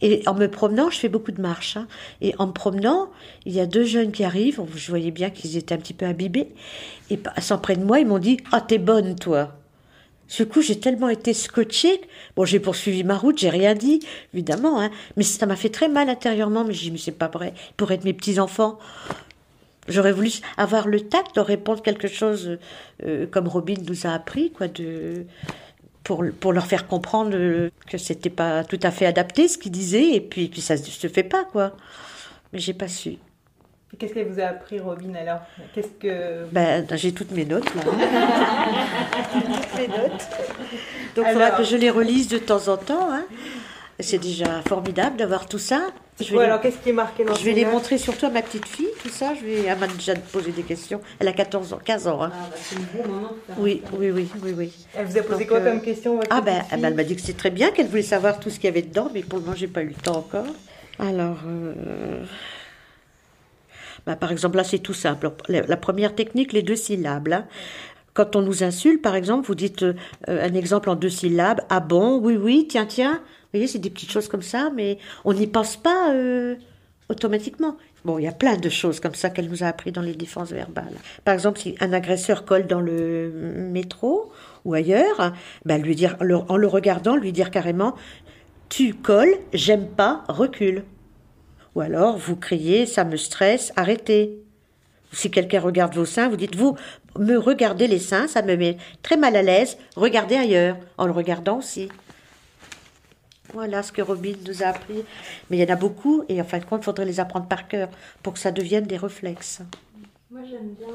et en me promenant, je fais beaucoup de marches. Hein. Et en me promenant, il y a deux jeunes qui arrivent. Je voyais bien qu'ils étaient un petit peu imbibés. Et passant près de moi, ils m'ont dit Ah, t'es bonne, toi. Ce coup, j'ai tellement été scotchée. Bon, j'ai poursuivi ma route, j'ai rien dit, évidemment. Hein. Mais ça m'a fait très mal intérieurement. Mais j'ai dit Mais c'est pas vrai. Pour être mes petits-enfants. J'aurais voulu avoir le tact de répondre quelque chose euh, comme Robin nous a appris, quoi, de, pour, pour leur faire comprendre que c'était pas tout à fait adapté ce qu'ils disaient, et puis, puis ça se fait pas, quoi. Mais j'ai pas su. Qu'est-ce qu'elle vous a appris, Robin, alors? Qu'est-ce que... Ben, j'ai toutes mes notes, là. toutes mes notes. Donc, il faudra que je les relise de temps en temps. Hein. C'est déjà formidable d'avoir tout ça. Je vais alors, qu'est-ce qui est marqué dans Je vais les montrer surtout à ma petite fille, tout ça. Je vais... Elle m'a déjà posé des questions. Elle a 14 ans, 15 ans. Hein. Ah, bah, c'est une bon moment. Oui, oui, oui, oui, oui. Elle vous a posé quoi comme question votre Ah, ben, elle m'a dit que c'est très bien, qu'elle voulait savoir tout ce qu'il y avait dedans, mais pour le moment, j'ai pas eu le temps encore. Alors... Euh... Bah, par exemple, là, c'est tout simple. La première technique, les deux syllabes. Hein. Quand on nous insulte, par exemple, vous dites euh, un exemple en deux syllabes. Ah bon, oui, oui, tiens, tiens. Vous voyez, c'est des petites choses comme ça, mais on n'y pense pas euh, automatiquement. Bon, il y a plein de choses comme ça qu'elle nous a appris dans les défenses verbales. Par exemple, si un agresseur colle dans le métro ou ailleurs, ben lui dire, en le regardant, lui dire carrément, tu colles, j'aime pas, recule. Ou alors, vous criez, ça me stresse, arrêtez. Si quelqu'un regarde vos seins, vous dites, vous me regardez les seins, ça me met très mal à l'aise, regardez ailleurs, en le regardant aussi. Voilà ce que Robin nous a appris. Mais il y en a beaucoup, et en fin de compte, il faudrait les apprendre par cœur pour que ça devienne des réflexes. Moi, j'aime bien,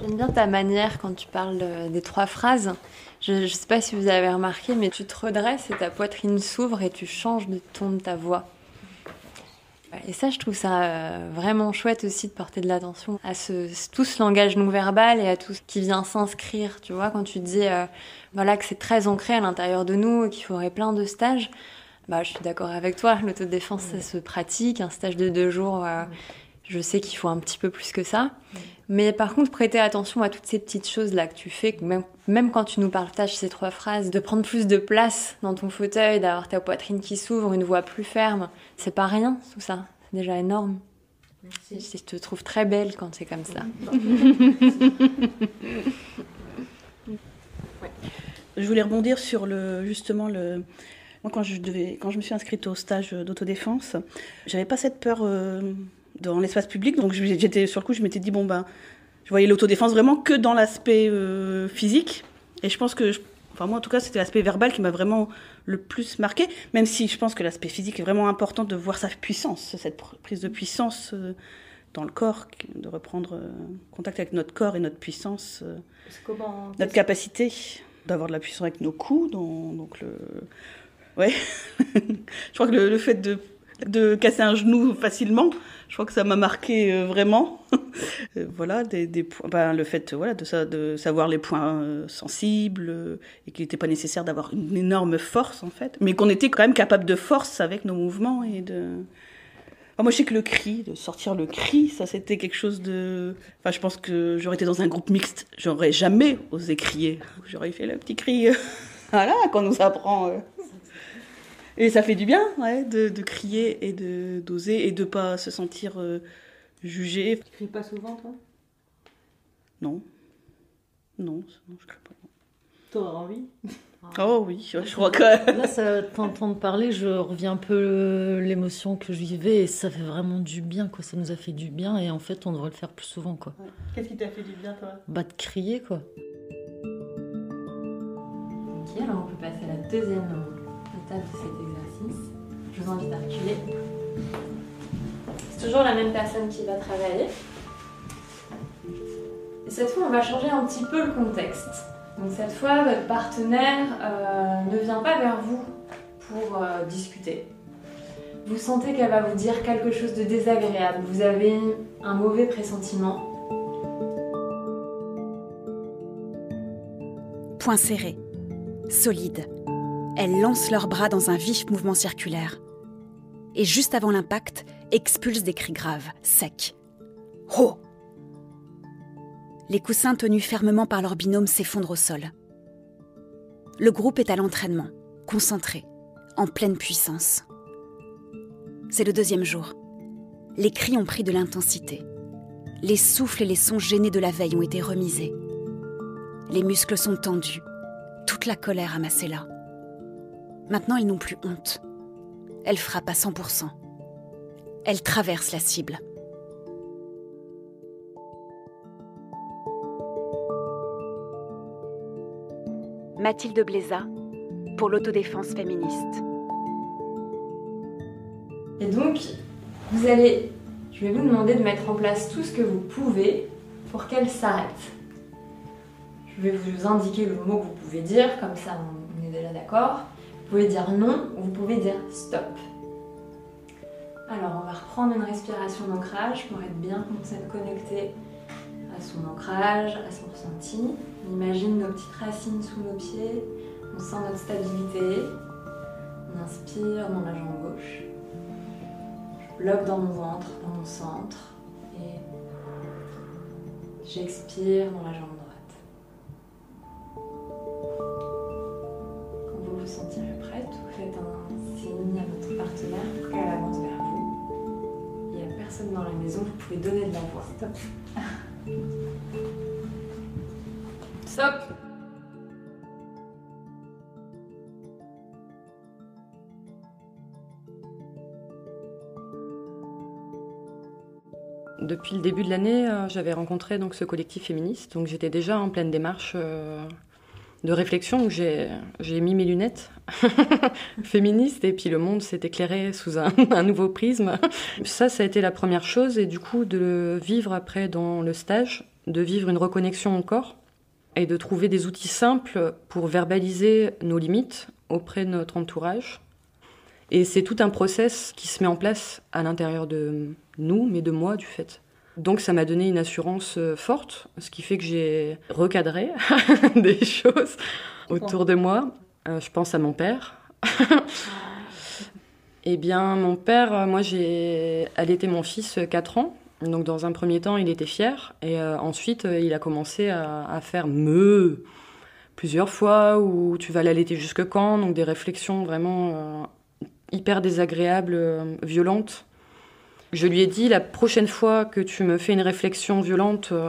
j'aime bien ta manière quand tu parles des trois phrases. Je ne sais pas si vous avez remarqué, mais tu te redresses et ta poitrine s'ouvre et tu changes de ton de ta voix. Et ça, je trouve ça euh, vraiment chouette aussi de porter de l'attention à ce, tout ce langage non verbal et à tout ce qui vient s'inscrire. Tu vois, quand tu dis euh, voilà que c'est très ancré à l'intérieur de nous et qu'il faudrait plein de stages, bah, je suis d'accord avec toi. L'autodéfense, ça se pratique. Un stage de deux jours, euh, je sais qu'il faut un petit peu plus que ça. Mais par contre, prêter attention à toutes ces petites choses-là que tu fais, même, même quand tu nous partages ces trois phrases, de prendre plus de place dans ton fauteuil, d'avoir ta poitrine qui s'ouvre, une voix plus ferme, c'est pas rien tout ça. C'est déjà énorme. Merci. Je te trouve très belle quand c'est comme ça. Je voulais rebondir sur le justement le. Moi, quand je devais, quand je me suis inscrite au stage d'autodéfense, j'avais pas cette peur. Euh, dans l'espace public. Donc j'étais sur le coup, je m'étais dit bon ben, je voyais l'autodéfense vraiment que dans l'aspect euh, physique. Et je pense que, enfin moi en tout cas, c'était l'aspect verbal qui m'a vraiment le plus marqué. Même si je pense que l'aspect physique est vraiment important de voir sa puissance, cette prise de puissance euh, dans le corps, de reprendre euh, contact avec notre corps et notre puissance, notre capacité d'avoir de la puissance avec nos coups. donc le, ouais, je crois que le fait de de casser un genou facilement. Je crois que ça m'a marqué euh, vraiment. Euh, voilà, ben, le fait voilà, de, de savoir les points euh, sensibles et qu'il n'était pas nécessaire d'avoir une énorme force en fait, mais qu'on était quand même capable de force avec nos mouvements et de. moi, je sais que le cri, de sortir le cri, ça c'était quelque chose de. Enfin, je pense que j'aurais été dans un groupe mixte, j'aurais jamais osé crier. J'aurais fait le petit cri, voilà, qu'on nous apprend. Et ça fait du bien, ouais, de, de crier et de d'oser et de pas se sentir euh, jugé. Tu cries pas souvent, toi? Non. Non, non je crie pas. T'aurais envie? Oh oui, je crois que. Là, ça t'entendre parler, je reviens un peu l'émotion que je vivais et ça fait vraiment du bien, quoi. Ça nous a fait du bien et en fait, on devrait le faire plus souvent, quoi. Qu'est-ce qui t'a fait du bien, toi? Bah, de crier, quoi. Ok, alors on peut passer à la deuxième de cet exercice. Je vous invite à reculer. C'est toujours la même personne qui va travailler. Et cette fois, on va changer un petit peu le contexte. Donc cette fois, votre partenaire euh, ne vient pas vers vous pour euh, discuter. Vous sentez qu'elle va vous dire quelque chose de désagréable. Vous avez un mauvais pressentiment. Point serré, solide, elles lancent leurs bras dans un vif mouvement circulaire. Et juste avant l'impact, expulsent des cris graves, secs. Oh Les coussins tenus fermement par leur binôme s'effondrent au sol. Le groupe est à l'entraînement, concentré, en pleine puissance. C'est le deuxième jour. Les cris ont pris de l'intensité. Les souffles et les sons gênés de la veille ont été remisés. Les muscles sont tendus, toute la colère amassée là. Maintenant, ils n'ont plus honte. Elle frappe à 100%. Elle traverse la cible. Mathilde Blézat, pour l'autodéfense féministe. Et donc, vous allez, je vais vous demander de mettre en place tout ce que vous pouvez pour qu'elle s'arrête. Je vais vous indiquer le mot que vous pouvez dire, comme ça on est déjà d'accord. Vous pouvez dire non ou vous pouvez dire stop. Alors on va reprendre une respiration d'ancrage pour être bien connecté à son ancrage, à son ressenti. On imagine nos petites racines sous nos pieds, on sent notre stabilité. On inspire dans la jambe gauche. Je bloque dans mon ventre, dans mon centre. Et j'expire dans la jambe droite. Maison, vous pouvez donner de la voix. Stop. Stop. Depuis le début de l'année, euh, j'avais rencontré donc ce collectif féministe, donc j'étais déjà en pleine démarche euh, de réflexion où j'ai mis mes lunettes féministes et puis le monde s'est éclairé sous un, nouveau prisme. Ça, ça a été la première chose et du coup de vivre après dans le stage, de vivre une reconnexion au corps et de trouver des outils simples pour verbaliser nos limites auprès de notre entourage. Et c'est tout un process qui se met en place à l'intérieur de nous, mais de moi du fait. Donc ça m'a donné une assurance euh, forte, ce qui fait que j'ai recadré des choses autour de moi. Euh, je pense à mon père. eh bien, mon père, euh, moi j'ai allaité mon fils 4 ans. Donc dans un premier temps, il était fier. Et ensuite, il a commencé à, à faire me plusieurs fois, ou tu vas l'allaiter jusque quand Donc des réflexions vraiment hyper désagréables, violentes je lui ai dit la prochaine fois que tu me fais une réflexion violente euh,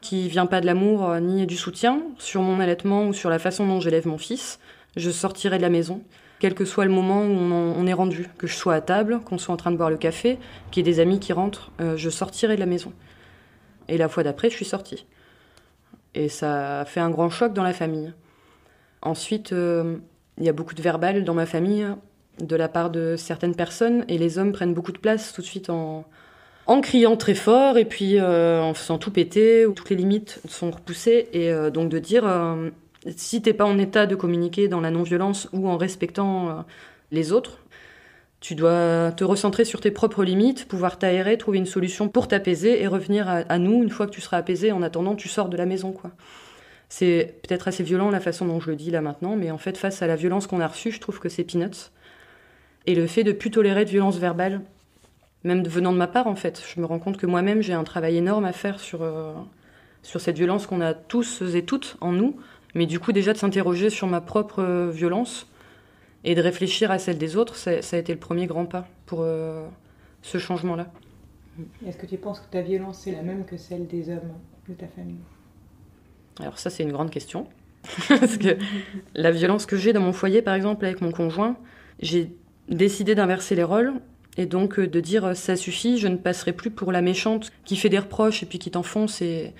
qui vient pas de l'amour euh, ni du soutien sur mon allaitement ou sur la façon dont j'élève mon fils, je sortirai de la maison, quel que soit le moment où on, est rendu, que je sois à table, qu'on soit en train de boire le café, qu'il y ait des amis qui rentrent, euh, je sortirai de la maison. Et la fois d'après, je suis sortie. Et ça a fait un grand choc dans la famille. Ensuite, il y a beaucoup de verbal dans ma famille de la part de certaines personnes et les hommes prennent beaucoup de place tout de suite en, en criant très fort et puis euh, en faisant tout péter, où toutes les limites sont repoussées et euh, donc de dire euh, si t'es pas en état de communiquer dans la non-violence ou en respectant les autres, tu dois te recentrer sur tes propres limites, pouvoir t'aérer, trouver une solution pour t'apaiser et revenir à, à, nous une fois que tu seras apaisé. En attendant, tu sors de la maison, quoi. C'est peut-être assez violent la façon dont je le dis là maintenant, mais en fait, face à la violence qu'on a reçue, je trouve que c'est peanuts. Et le fait de plus tolérer de violence verbale, même venant de ma part en fait, je me rends compte que moi-même j'ai un travail énorme à faire sur, euh, sur cette violence qu'on a tous et toutes en nous, mais du coup déjà de s'interroger sur ma propre euh, violence et de réfléchir à celle des autres, ça, a été le premier grand pas pour euh, ce changement-là. Est-ce que tu penses que ta violence est la même que celle des hommes de ta famille? Alors ça c'est une grande question. Parce que la violence que j'ai dans mon foyer, par exemple, avec mon conjoint, j'ai décider d'inverser les rôles et donc euh, de dire euh, ça suffit, je ne passerai plus pour la méchante qui fait des reproches et puis qui t'enfonce et,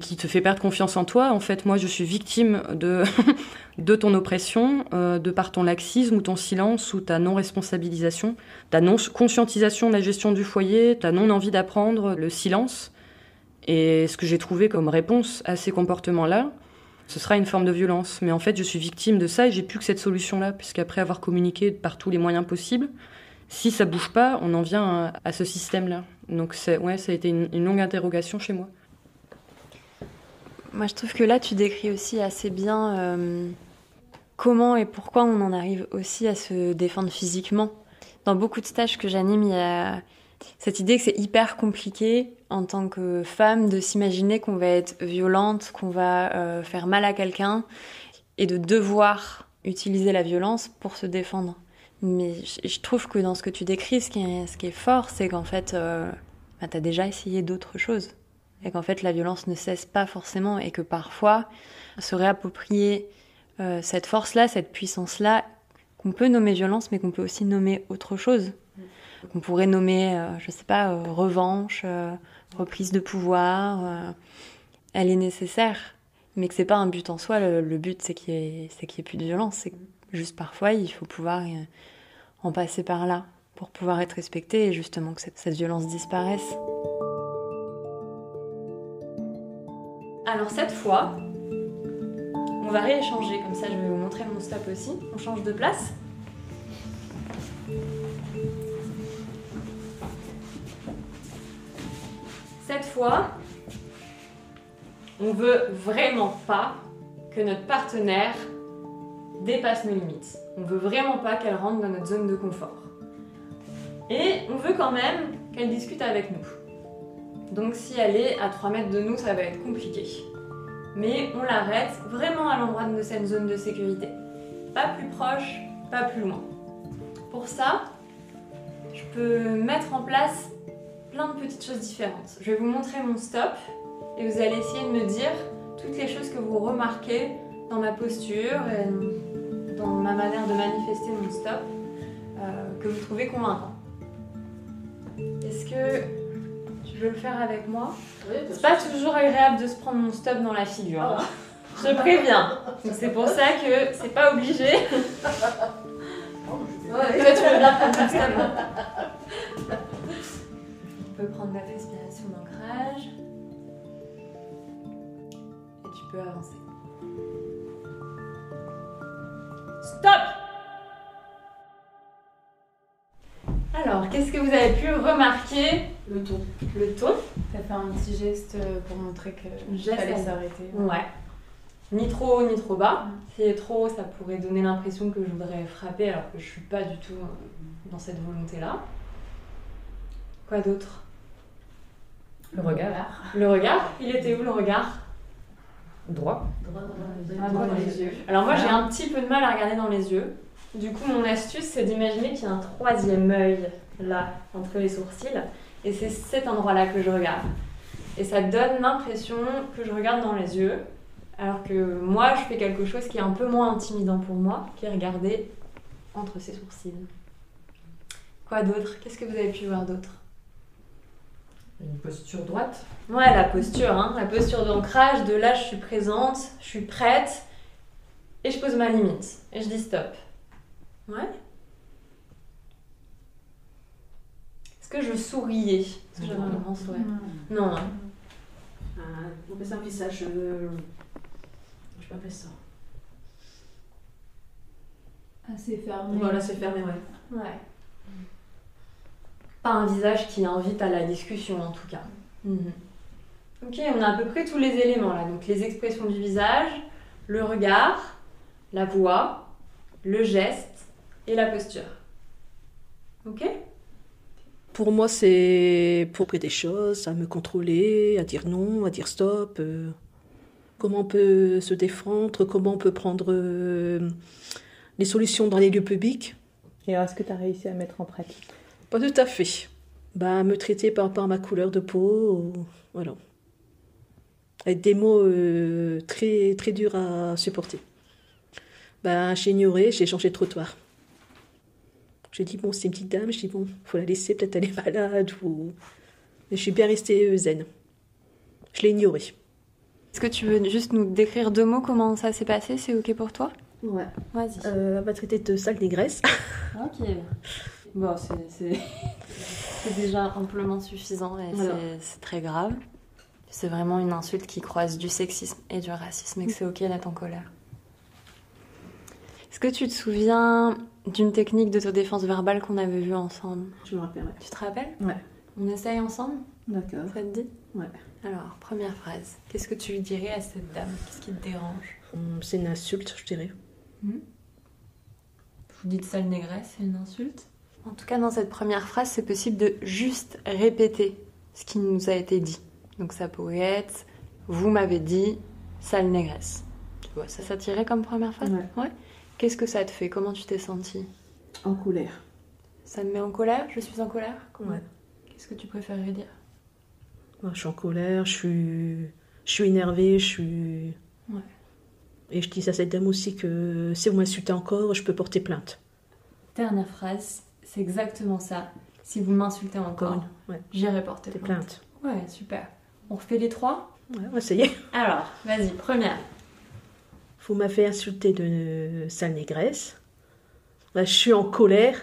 qui te fait perdre confiance en toi. En fait, moi, je suis victime de, de ton oppression, euh, de par ton laxisme ou ton silence ou ta non-responsabilisation, ta non-conscientisation de la gestion du foyer, ta non-envie d'apprendre, le silence. Et ce que j'ai trouvé comme réponse à ces comportements-là, ce sera une forme de violence. Mais en fait, je suis victime de ça et j'ai plus que cette solution-là, puisqu'après avoir communiqué par tous les moyens possibles, si ça bouge pas, on en vient à, ce système-là. Donc, ouais, ça a été une, longue interrogation chez moi. Moi, je trouve que là, tu décris aussi assez bien euh, comment et pourquoi on en arrive aussi à se défendre physiquement. Dans beaucoup de stages que j'anime, il y a cette idée que c'est hyper compliqué en tant que femme de s'imaginer qu'on va être violente, qu'on va euh, faire mal à quelqu'un et de devoir utiliser la violence pour se défendre. Mais je trouve que dans ce que tu décris, ce qui est, fort, c'est qu'en fait, euh, bah, tu as déjà essayé d'autres choses. Et qu'en fait, la violence ne cesse pas forcément et que parfois, se réapproprier euh, cette force-là, cette puissance-là, qu'on peut nommer violence, mais qu'on peut aussi nommer autre chose qu'on pourrait nommer, euh, je sais pas, euh, revanche, euh, reprise de pouvoir. elle est nécessaire. mais que c'est pas un but en soi. Le, but, c'est qu'il y, ait- ait plus de violence. C'est juste parfois, il faut pouvoir en passer par là pour pouvoir être respecté et justement que cette, cette violence disparaisse. Alors cette fois, on va rééchanger, comme ça je vais vous montrer mon stop aussi. On change de place. Cette fois, on veut vraiment pas que notre partenaire dépasse nos limites. On veut vraiment pas qu'elle rentre dans notre zone de confort. Et on veut quand même qu'elle discute avec nous. Donc si elle est à 3 mètres de nous, ça va être compliqué. Mais on l'arrête vraiment à l'endroit de cette zone de sécurité. Pas plus proche, pas plus loin. Pour ça, je peux mettre en place plein de petites choses différentes. Je vais vous montrer mon stop et vous allez essayer de me dire toutes les choses que vous remarquez dans ma posture et dans ma manière de manifester mon stop euh, que vous trouvez convaincant. Est-ce que tu veux le faire avec moi? C'est pas toujours agréable de se prendre mon stop dans la figure. hein. Je préviens. C'est pour ça que c'est pas obligé. Ouais, toi, tu veux bien prendre ton stop. Prendre la respiration d'ancrage. Et tu peux avancer. Stop Alors, qu'est-ce que vous avez pu remarquer? Le ton. Le ton? T'as fait un petit geste pour montrer que à- s'arrêter. Ouais. Ni trop haut, ni trop bas. Si est trop haut, ça pourrait donner l'impression que je voudrais frapper alors que je suis pas du tout euh, dans cette volonté-là. Quoi d'autre? Le regard. Le regard Il était où le regard? Droit. Ah, droit dans les yeux. Alors moi j'ai un petit peu de mal à regarder dans les yeux. Du coup mon astuce c'est d'imaginer qu'il y a un troisième œil là entre les sourcils et c'est cet endroit-là que je regarde. Et ça donne l'impression que je regarde dans les yeux alors que moi je fais quelque chose qui est un peu moins intimidant pour moi, qui est regarder entre ses sourcils. Quoi d'autre? Qu'est-ce que vous avez pu voir d'autre? Une posture droite. Ouais, la posture, hein, la posture d'ancrage, de là je suis présente, je suis prête, et je pose ma limite, et je dis stop. Ouais Est-ce que je souriais? Est-ce que j'avais un grand sourire Non, hein. on fait ça un visage. euh, Je sais pas faire ça. Assez fermé. Voilà, c'est fermé, ouais. Ouais. Pas un visage qui invite à la discussion en tout cas. Mhm. Ok, on a à peu près tous les éléments là. Donc les expressions du visage, le regard, la voix, le geste et la posture. Ok? Pour moi, c'est pour prendre des choses, à me contrôler, à dire non, à dire stop. euh, comment on peut se défendre, comment on peut prendre euh, les solutions dans les lieux publics. Et alors, est-ce que tu as réussi à mettre en pratique? Pas tout à fait. Bah, me traiter par rapport à ma couleur de peau, ou- voilà. Avec des mots euh, très, très durs à supporter. Bah, j'ai ignoré, j'ai changé de trottoir. J'ai dit, bon, c'est une petite dame, je dis, bon, faut la laisser, peut-être elle est malade, ou... Mais je suis bien restée euh, zen. Je l'ai ignoré. Est-ce que tu veux juste nous décrire deux mots comment ça s'est passé C'est ok pour toi? Ouais. Vas-y. Euh, elle m'a traité de sale négresse. Ok. Bon, c'est- déjà amplement suffisant et Voilà. c'est- très grave. C'est vraiment une insulte qui croise du sexisme et du racisme et que c'est ok d'être en colère. Est-ce que tu te souviens d'une technique d'autodéfense verbale qu'on avait vue ensemble? Je me rappelle, ouais. Tu te rappelles? Ouais. On essaye ensemble? D'accord. Ça te dit? Ouais. Alors, première phrase. Qu'est-ce que tu lui dirais à cette dame? Qu'est-ce qui te dérange? C'est une insulte, je dirais. Je vous de sale négresse, c'est une insulte? En tout cas, dans cette première phrase, c'est possible de juste répéter ce qui nous a été dit. Donc ça pourrait être Vous m'avez dit sale négresse. Tu vois, ça s'attirait comme première phrase Ouais. Qu'est-ce que ça te fait? Comment tu t'es sentie? En colère. Ça me met en colère? Je suis en colère? Comment Ouais. Qu'est-ce que tu préférerais dire? Moi, je suis en colère, je suis, je suis énervée, je suis. Ouais. Et je dis à cette dame aussi que si vous m'insultez encore, je peux porter plainte. Dernière phrase, c'est exactement ça. Si vous m'insultez encore, Ouais. j'irai porter Des plainte. plaintes. Ouais, super. On refait les trois? Ouais, on va essayer. Alors, vas-y, première. Vous m'avez insulté de sale négresse. Là, je suis en colère.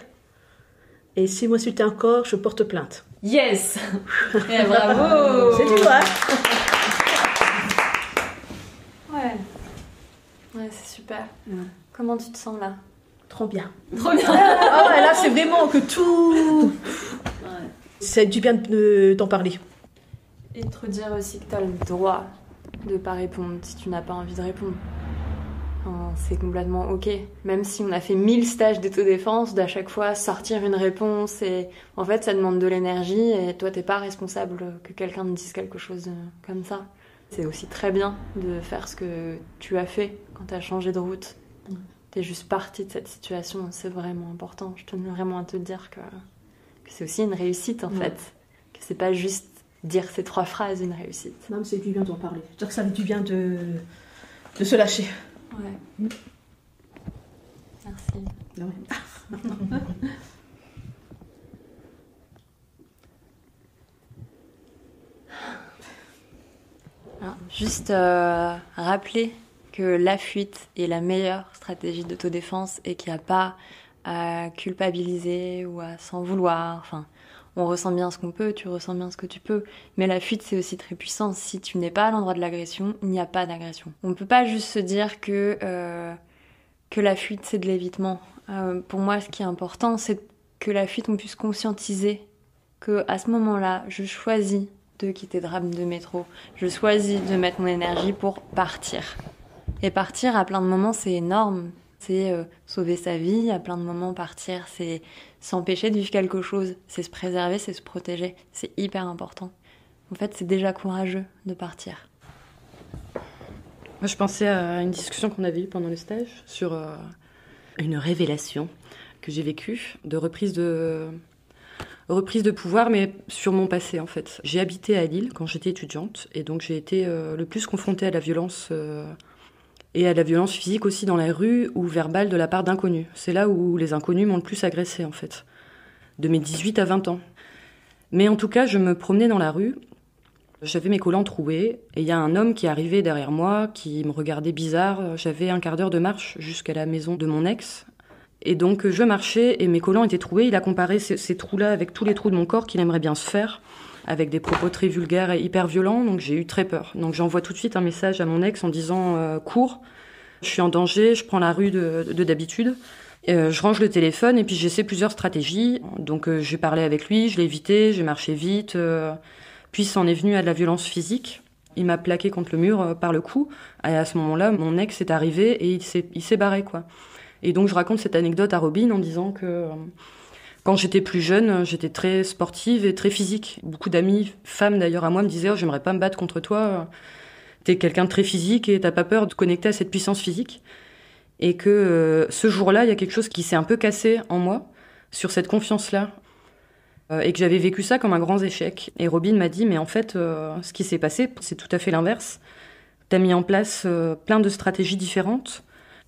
Et si vous m'insultez encore, je porte plainte. Yes Eh, Bravo C'est tout, hein Ouais. Ouais, c'est super. Comment tu te sens là? Trop bien. Trop bien Ah ouais, là, c'est vraiment que tout. C'est du bien de- d'en parler. Et de te dire aussi que tu as le droit de pas répondre si tu n'as pas envie de répondre. Enfin, c'est complètement ok. Même si on a fait 1000 stages d'autodéfense, d'à chaque fois sortir une réponse, et en fait ça demande de l'énergie, et toi t'es pas responsable que quelqu'un te dise quelque chose euh, comme ça. C'est aussi très bien de faire ce que tu as fait quand tu as changé de route. Juste partie de cette situation, c'est vraiment important. Je tenais vraiment à te dire que, que c'est aussi une réussite en Ouais. fait. Que c'est pas juste dire ces trois phrases une réussite. Non, mais c'est du bien d'en parler. C'est-à-dire que ça fait du bien de, de se lâcher. Ouais. Merci. Alors, juste euh, rappeler que la fuite est la meilleure stratégie d'autodéfense et qu'il n'y a pas à culpabiliser ou à s'en vouloir. Enfin, on ressent bien ce qu'on peut, tu ressens bien ce que tu peux. Mais la fuite, c'est aussi très puissant. Si tu n'es pas à l'endroit de l'agression, il n'y a pas d'agression. On ne peut pas juste se dire que, euh, que la fuite, c'est de l'évitement. Euh, pour moi, ce qui est important, c'est que la fuite, on puisse conscientiser que à ce moment-là, je choisis de quitter Drame de métro. Je choisis de mettre mon énergie pour partir. Et partir à plein de moments, c'est énorme. C'est euh, sauver sa vie, à plein de moments partir, c'est s'empêcher de vivre quelque chose, c'est se préserver, c'est se protéger. C'est hyper important. En fait, c'est déjà courageux de partir. Moi, je pensais à une discussion qu'on avait eue pendant le stage sur euh, une révélation que j'ai vécue de reprise de reprise de pouvoir, mais sur mon passé en fait. J'ai habité à Lille quand j'étais étudiante et donc j'ai été euh, le plus confrontée à la violence et à la violence physique aussi dans la rue ou verbale de la part d'inconnus. C'est là où les inconnus m'ont le plus agressée en fait, de mes 18 à 20 ans. Mais en tout cas, je me promenais dans la rue j'avais mes collants troués et il y a un homme qui arrivé derrière moi qui me regardait bizarre. J'avais un quart d'heure de marche jusqu'à la maison de mon ex. Et donc je marchais et mes collants étaient troués. Il a comparé ces, ces trous-là avec tous les trous de mon corps qu'il aimerait bien se faire, avec des propos très vulgaires et hyper violents. Donc j'ai eu très peur. Donc j'envoie tout de suite un message à mon ex en disant euh, cours, je suis en danger, je prends la rue de de- d'habitude. Euh, je range le téléphone et puis j'essaie plusieurs stratégies. Donc euh, j'ai parlé avec lui, je l'ai évité, j'ai marché vite. puis c'en est venu à de la violence physique. Il m'a plaqué contre le mur par le cou. Et à ce moment-là, mon ex est arrivé et il s'est, il s'est barré, quoi. Et donc je raconte cette anecdote à Robin en disant que quand j'étais plus jeune, j'étais très sportive et très physique. Beaucoup d'amis, femmes d'ailleurs à moi, me disaient oh, j'aimerais pas me battre contre toi. T'es quelqu'un de très physique et t'as pas peur de te connecter à cette puissance physique. Et que euh, ce jour-là, il y a quelque chose qui s'est un peu cassé en moi sur cette confiance-là. Euh, et que j'avais vécu ça comme un grand échec. Et Robin m'a dit, mais en fait, euh, ce qui s'est passé, c'est tout à fait l'inverse. T'as mis en place plein de stratégies différentes,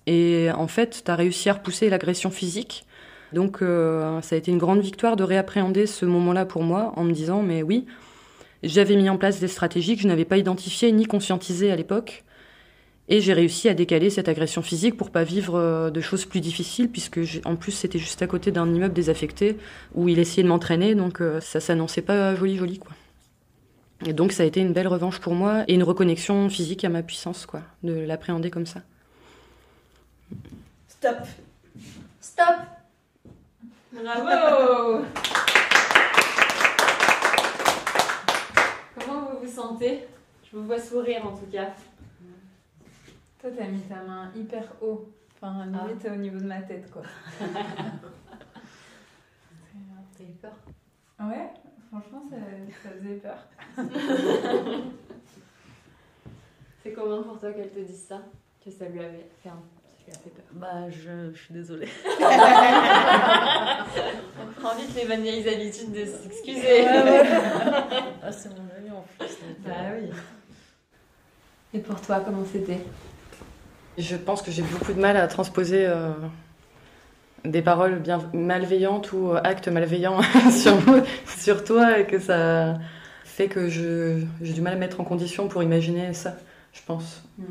et en fait, t'as réussi à repousser l'agression physique. Donc, euh, ça a été une grande victoire de réappréhender ce moment-là pour moi, en me disant, mais oui, j'avais mis en place des stratégies que je n'avais pas identifiées ni conscientisées à l'époque. Et j'ai réussi à décaler cette agression physique pour pas vivre euh, de choses plus difficiles, puisque en plus c'était juste à côté d'un immeuble désaffecté où il essayait de m'entraîner, donc euh, ça s'annonçait pas joli joli quoi. Et donc ça a été une belle revanche pour moi et une reconnexion physique à ma puissance quoi, de l'appréhender comme ça. Stop. Stop Bravo Comment vous vous sentez? Je vous vois sourire en tout cas. Toi, t'as mis ta main hyper haut. Enfin, limite au niveau de ma tête, quoi. T'as eu peur? Ouais, franchement, ça, ça faisait peur. C'est comment pour toi qu'elle te dise ça? Que ça lui avait fait, un... ça lui a fait peur Bah, je, je suis désolée. On prend vite les vieilles habitudes de s'excuser. Ouais, ouais. Ah, c'est mon ami en plus. Bah euh, oui. Et pour toi, comment c'était? Je pense que j'ai beaucoup de mal à transposer euh, des paroles bien malveillantes ou euh, actes malveillants sur, sur toi et que ça fait que je- j'ai du mal à me mettre en condition pour imaginer ça, je pense. Hmm.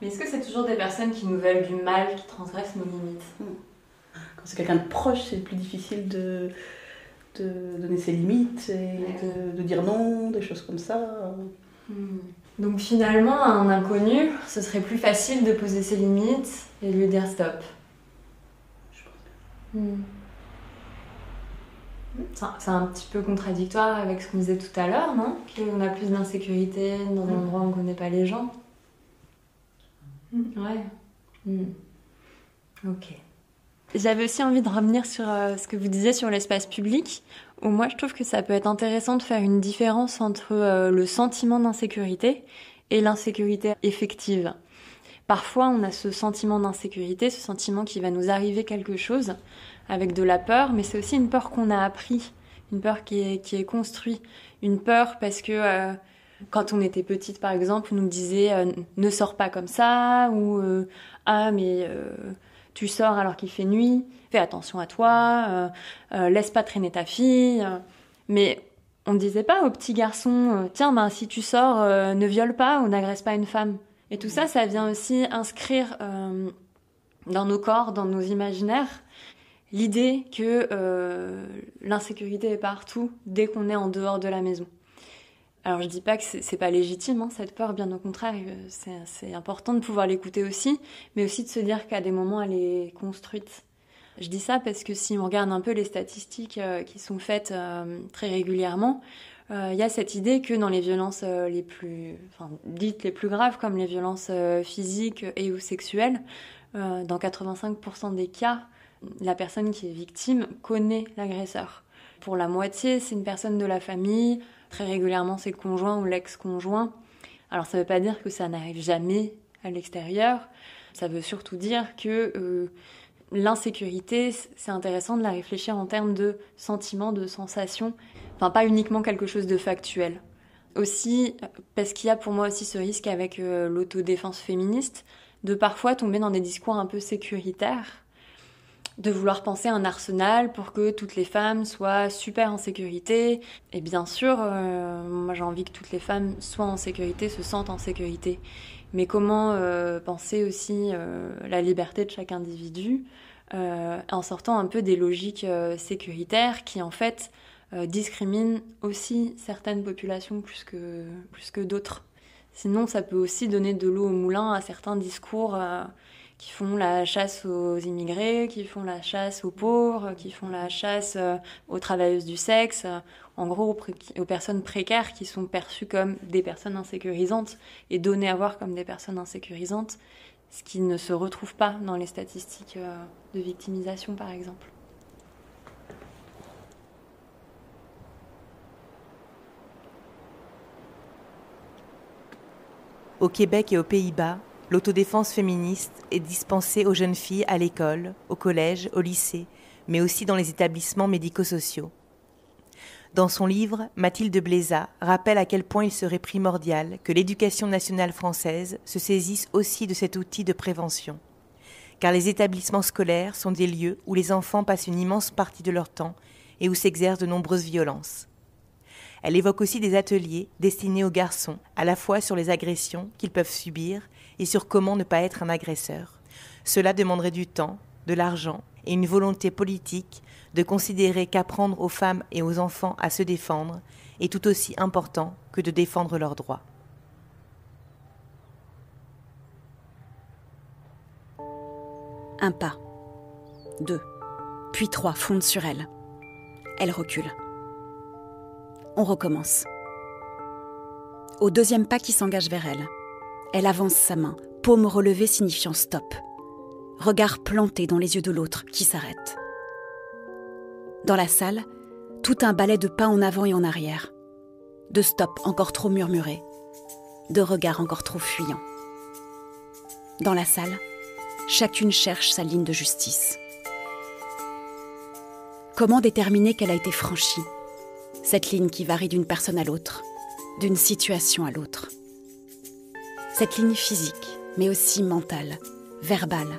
Mais est-ce que c'est toujours des personnes qui nous veulent du mal, qui transgressent nos limites Quand c'est quelqu'un de proche, c'est plus difficile de, de donner ses limites et de, de dire non, des choses comme ça. Hmm. Donc finalement, à un inconnu, ce serait plus facile de poser ses limites et de lui dire stop. C'est un- C'est un petit peu contradictoire avec ce qu'on disait tout à l'heure, non? Qu'on a plus d'insécurité dans un endroit où on ne connaît pas les gens. Ouais. Hmm. Ok. J'avais aussi envie de revenir sur euh, ce que vous disiez sur l'espace public, où moi je trouve que ça peut être intéressant de faire une différence entre euh, le sentiment d'insécurité et l'insécurité effective. Parfois on a ce sentiment d'insécurité, ce sentiment qu'il va nous arriver quelque chose avec de la peur, mais c'est aussi une peur qu'on a appris, une peur qui est, qui est construite, une peur parce que euh, quand on était petite par exemple, on nous disait euh, ne sors pas comme ça, ou euh, ah mais euh, tu sors alors qu'il fait nuit, fais attention à toi, euh, euh, laisse pas traîner ta fille. Mais on ne disait pas aux petits garçons, euh, tiens, ben, si tu sors, ne viole pas ou n'agresse pas une femme. Et tout ça, ça vient aussi inscrire dans nos corps, dans nos imaginaires, l'idée que l'insécurité est partout dès qu'on est en dehors de la maison. Alors je dis pas que c'est pas légitime hein, cette peur, bien au contraire, euh, c'est important de pouvoir l'écouter aussi, mais aussi de se dire qu'à des moments elle est construite. Je dis ça parce que si on regarde un peu les statistiques euh, qui sont faites euh, très régulièrement, il y a cette idée que dans les violences les plus, enfin, dites les plus graves, comme les violences physiques et ou sexuelles, dans 85% des cas, la personne qui est victime connaît l'agresseur. Pour la moitié, c'est une personne de la famille, très régulièrement c'est le conjoint ou l'ex-conjoint. Alors ça ne veut pas dire que ça n'arrive jamais à l'extérieur, ça veut surtout dire que euh, l'insécurité, c'est intéressant de la réfléchir en termes de sentiments, de sensations, enfin pas uniquement quelque chose de factuel. Aussi, parce qu'il y a pour moi aussi ce risque avec euh, l'autodéfense féministe, de parfois tomber dans des discours un peu sécuritaires, de vouloir penser un arsenal pour que toutes les femmes soient super en sécurité. Et bien sûr, euh, moi j'ai envie que toutes les femmes soient en sécurité, se sentent en sécurité. Mais comment euh, penser aussi euh, la liberté de chaque individu en sortant un peu des logiques sécuritaires qui en fait discriminent aussi certaines populations plus que, plus que d'autres. Sinon, ça peut aussi donner de l'eau au moulin à certains discours qui font la chasse aux immigrés, qui font la chasse aux pauvres, qui font la chasse euh, aux travailleuses du sexe, euh, en gros aux, personnes précaires qui sont perçues comme des personnes insécurisantes et données à voir comme des personnes insécurisantes, ce qui ne se retrouve pas dans les statistiques euh, de victimisation par exemple. Au Québec et aux Pays-Bas, l'autodéfense féministe est dispensée aux jeunes filles à l'école, au collège, au lycée, mais aussi dans les établissements médico-sociaux. Dans son livre, Mathilde Bléza rappelle à quel point il serait primordial que l'éducation nationale française se saisisse aussi de cet outil de prévention. Car les établissements scolaires sont des lieux où les enfants passent une immense partie de leur temps et où s'exercent de nombreuses violences. Elle évoque aussi des ateliers destinés aux garçons, à la fois sur les agressions qu'ils peuvent subir et sur comment ne pas être un agresseur. Cela demanderait du temps, de l'argent et une volonté politique de considérer qu'apprendre aux femmes et aux enfants à se défendre est tout aussi important que de défendre leurs droits. Un pas, deux, puis trois fondent sur elle. Elle recule. On recommence. Au deuxième pas qui s'engage vers elle, elle avance sa main, paume relevée signifiant stop. Regard planté dans les yeux de l'autre qui s'arrête. Dans la salle, tout un balai de pas en avant et en arrière. De stop encore trop murmurés. De regards encore trop fuyants. Dans la salle, chacune cherche sa ligne de justice. Comment déterminer qu'elle a été franchie? Cette ligne qui varie d'une personne à l'autre, d'une situation à l'autre. Cette ligne physique, mais aussi mentale, verbale,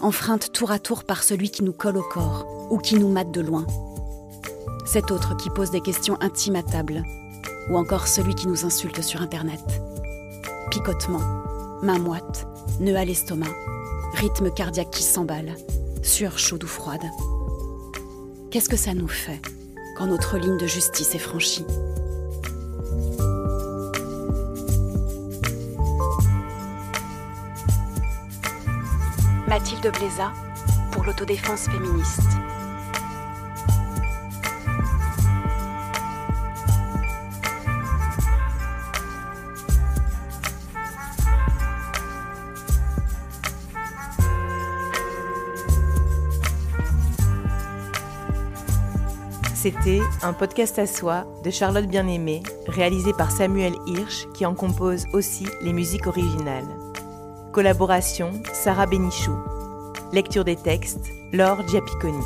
enfreinte tour à tour par celui qui nous colle au corps ou qui nous mate de loin. Cet autre qui pose des questions intimes à table, ou encore celui qui nous insulte sur Internet. Picotement, main moite, nœud à l'estomac, rythme cardiaque qui s'emballe, sueur chaude ou froide. Qu'est-ce que ça nous fait quand notre ligne de justice est franchie? Mathilde Bléza pour l'autodéfense féministe. C'était un podcast à soi de Charlotte Bien-Aimée, réalisé par Samuel Hirsch, qui en compose aussi les musiques originales. Collaboration Sarah Bénichou. Lecture des textes Laure Giapiconi.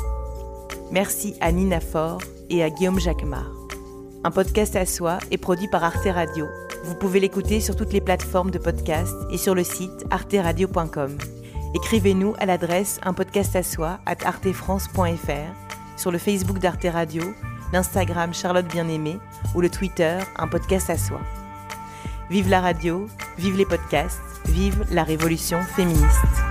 Merci à Nina Faure et à Guillaume Jacquemart. Un podcast à soi est produit par Arte Radio. Vous pouvez l'écouter sur toutes les plateformes de podcast et sur le site arteradio.com. Écrivez-nous à l'adresse un podcast à soi at artefrance.fr sur le Facebook d'Arte Radio, l'Instagram Charlotte Bien-Aimée ou le Twitter Un podcast à soi. Vive la radio, vive les podcasts, vive la révolution féministe.